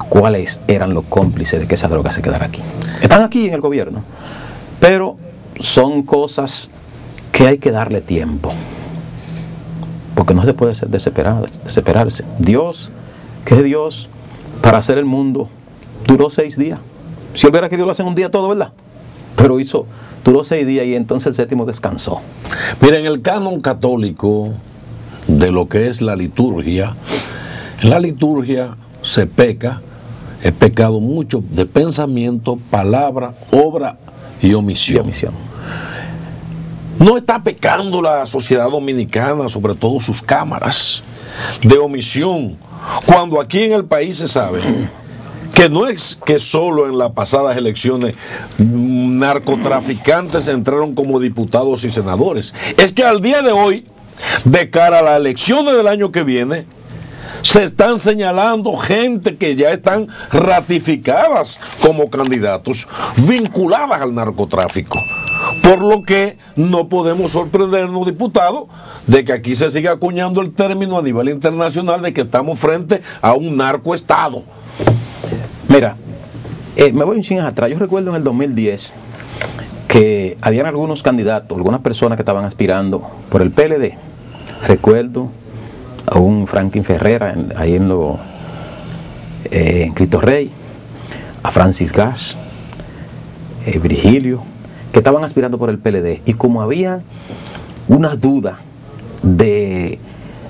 cuáles eran los cómplices de que esa droga se quedara aquí. Están aquí en el gobierno, pero son cosas que hay que darle tiempo. Porque no se puede ser desesperado, desesperarse. Dios, que es Dios, para hacer el mundo, duró seis días. Si él hubiera querido lo hacer un día todo, ¿verdad? Pero hizo, duró seis días y entonces el séptimo descansó. Miren, el canon católico de lo que es la liturgia, en la liturgia se peca, he pecado mucho de pensamiento, palabra, obra y omisión. Y omisión. No está pecando la sociedad dominicana, sobre todo sus cámaras, de omisión, cuando aquí en el país se sabe que no es que solo en las pasadas elecciones narcotraficantes entraron como diputados y senadores, es que al día de hoy, de cara a las elecciones del año que viene, se están señalando gente que ya están ratificadas como candidatos vinculadas al narcotráfico. Por lo que no podemos sorprendernos, diputados, de que aquí se siga acuñando el término a nivel internacional de que estamos frente a un narcoestado. Mira, eh, me voy un ching atrás. Yo recuerdo en el 2010 que habían algunos candidatos, algunas personas que estaban aspirando por el PLD. Recuerdo a un Franklin Ferrera ahí en, lo, eh, en Cristo Rey, a Francis Gas, eh, Virgilio, que estaban aspirando por el PLD. Y como había una duda de,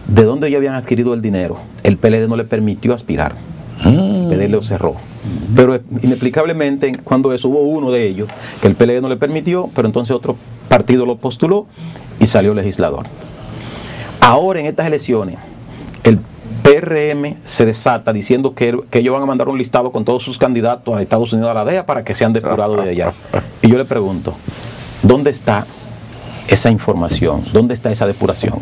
de dónde ellos habían adquirido el dinero, el PLD no le permitió aspirar. El PLD lo cerró. Pero inexplicablemente, cuando eso hubo uno de ellos que el PLD no le permitió, pero entonces otro partido lo postuló y salió legislador. Ahora en estas elecciones, el PRM se desata diciendo que, que, ellos van a mandar un listado con todos sus candidatos a Estados Unidos a la DEA para que sean depurados de allá. Y yo le pregunto, ¿dónde está esa información? ¿Dónde está esa depuración?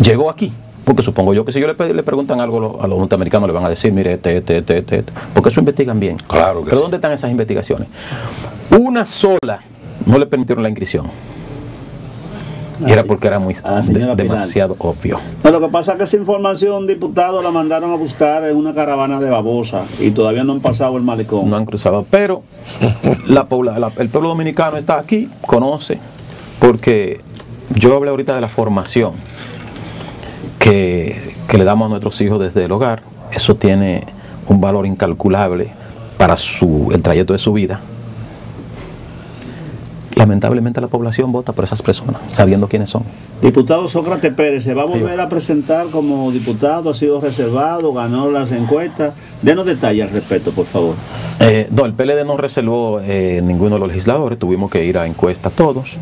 ¿Llegó aquí? Porque supongo yo que si yo le, le preguntan algo a los norteamericanos, le van a decir, mire, este, este, este, este, este. porque eso investigan bien. Claro que Pero sí. ¿dónde están esas investigaciones? Una sola no le permitieron la inscripción. Y era porque era muy Ah, de- demasiado obvio. No, lo que pasa es que esa información, diputado, la mandaron a buscar en una caravana de babosa y todavía no han pasado el malecón. no han cruzado. Pero la, pobla- la- el pueblo dominicano está aquí, conoce, porque yo hablé ahorita de la formación que, que le damos a nuestros hijos desde el hogar. Eso tiene un valor incalculable para su, el trayecto de su vida. Lamentablemente la población vota por esas personas, sabiendo quiénes son. Diputado Sócrates Pérez, ¿se va a volver a presentar como diputado? ¿Ha sido reservado? ¿Ganó las encuestas? Denos detalles al respecto, por favor. Eh, no, el PLD no reservó eh, ninguno de los legisladores, tuvimos que ir a encuesta todos.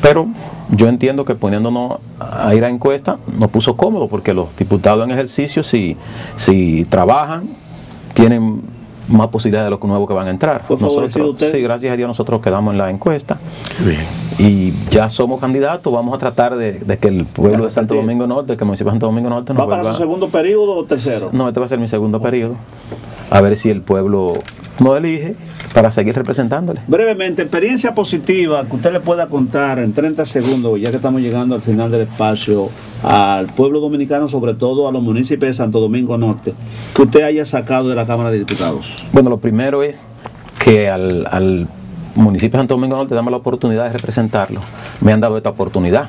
Pero yo entiendo que poniéndonos a ir a encuesta nos puso cómodo, porque los diputados en ejercicio, si, si trabajan, tienen más posibilidades de los nuevos que van a entrar. ¿Fue favorecido Nosotros, usted? sí, gracias a Dios nosotros quedamos en la encuesta Bien. y ya somos candidatos. Vamos a tratar de, de que el pueblo de Santo. Domingo Norte, que el municipio de Santo Domingo Norte, nos ¿Va para vuelva- su segundo periodo o tercero? no, este va a ser mi segundo periodo. A ver si el pueblo nos elige para seguir representándole. Brevemente, experiencia positiva que usted le pueda contar en 30 segundos, ya que estamos llegando al final del espacio, al pueblo dominicano, sobre todo a los municipios de Santo Domingo Norte, que usted haya sacado de la Cámara de Diputados. Bueno, lo primero es que al, al municipio de Santo Domingo Norte damos la oportunidad de representarlo. Me han dado esta oportunidad.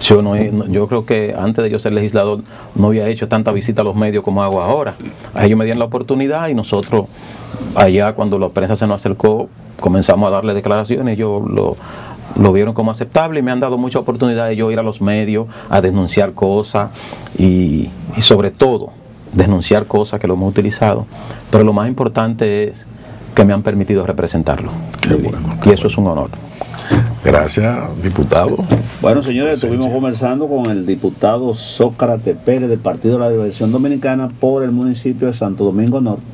Yo, no, yo creo que antes de yo ser legislador no había hecho tanta visita a los medios como hago ahora. A ellos me dieron la oportunidad y nosotros allá cuando la prensa se nos acercó comenzamos a darle declaraciones, ellos lo, lo vieron como aceptable y me han dado mucha oportunidad de yo ir a los medios a denunciar cosas y, y sobre todo denunciar cosas que lo hemos utilizado. Pero lo más importante es que me han permitido representarlo. Qué bueno. Y eso es un honor. Gracias, diputado. Bueno, señores, estuvimos conversando con el diputado Sócrates Pérez del Partido de la Liberación Dominicana por el municipio de Santo Domingo Norte,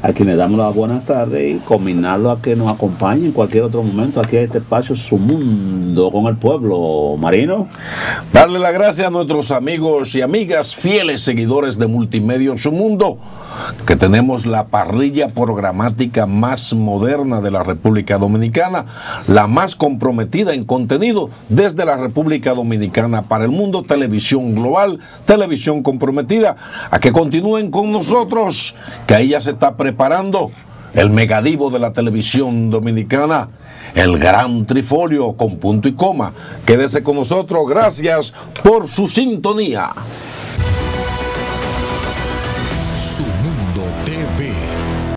a quien le damos las buenas tardes y combinarlo a que nos acompañe en cualquier otro momento aquí a este espacio Su Mundo con el Pueblo. Marino. Darle las gracias a nuestros amigos y amigas, fieles seguidores de Multimedia su mundo, que tenemos la parrilla programática más moderna de la República Dominicana, la más comprometida en contenido desde la República Dominicana para el mundo, televisión global, televisión comprometida, a que continúen con nosotros, que ahí ya se está preparando el megadivo de la televisión dominicana, el gran trifolio con punto y coma. Quédese con nosotros, gracias por su sintonía.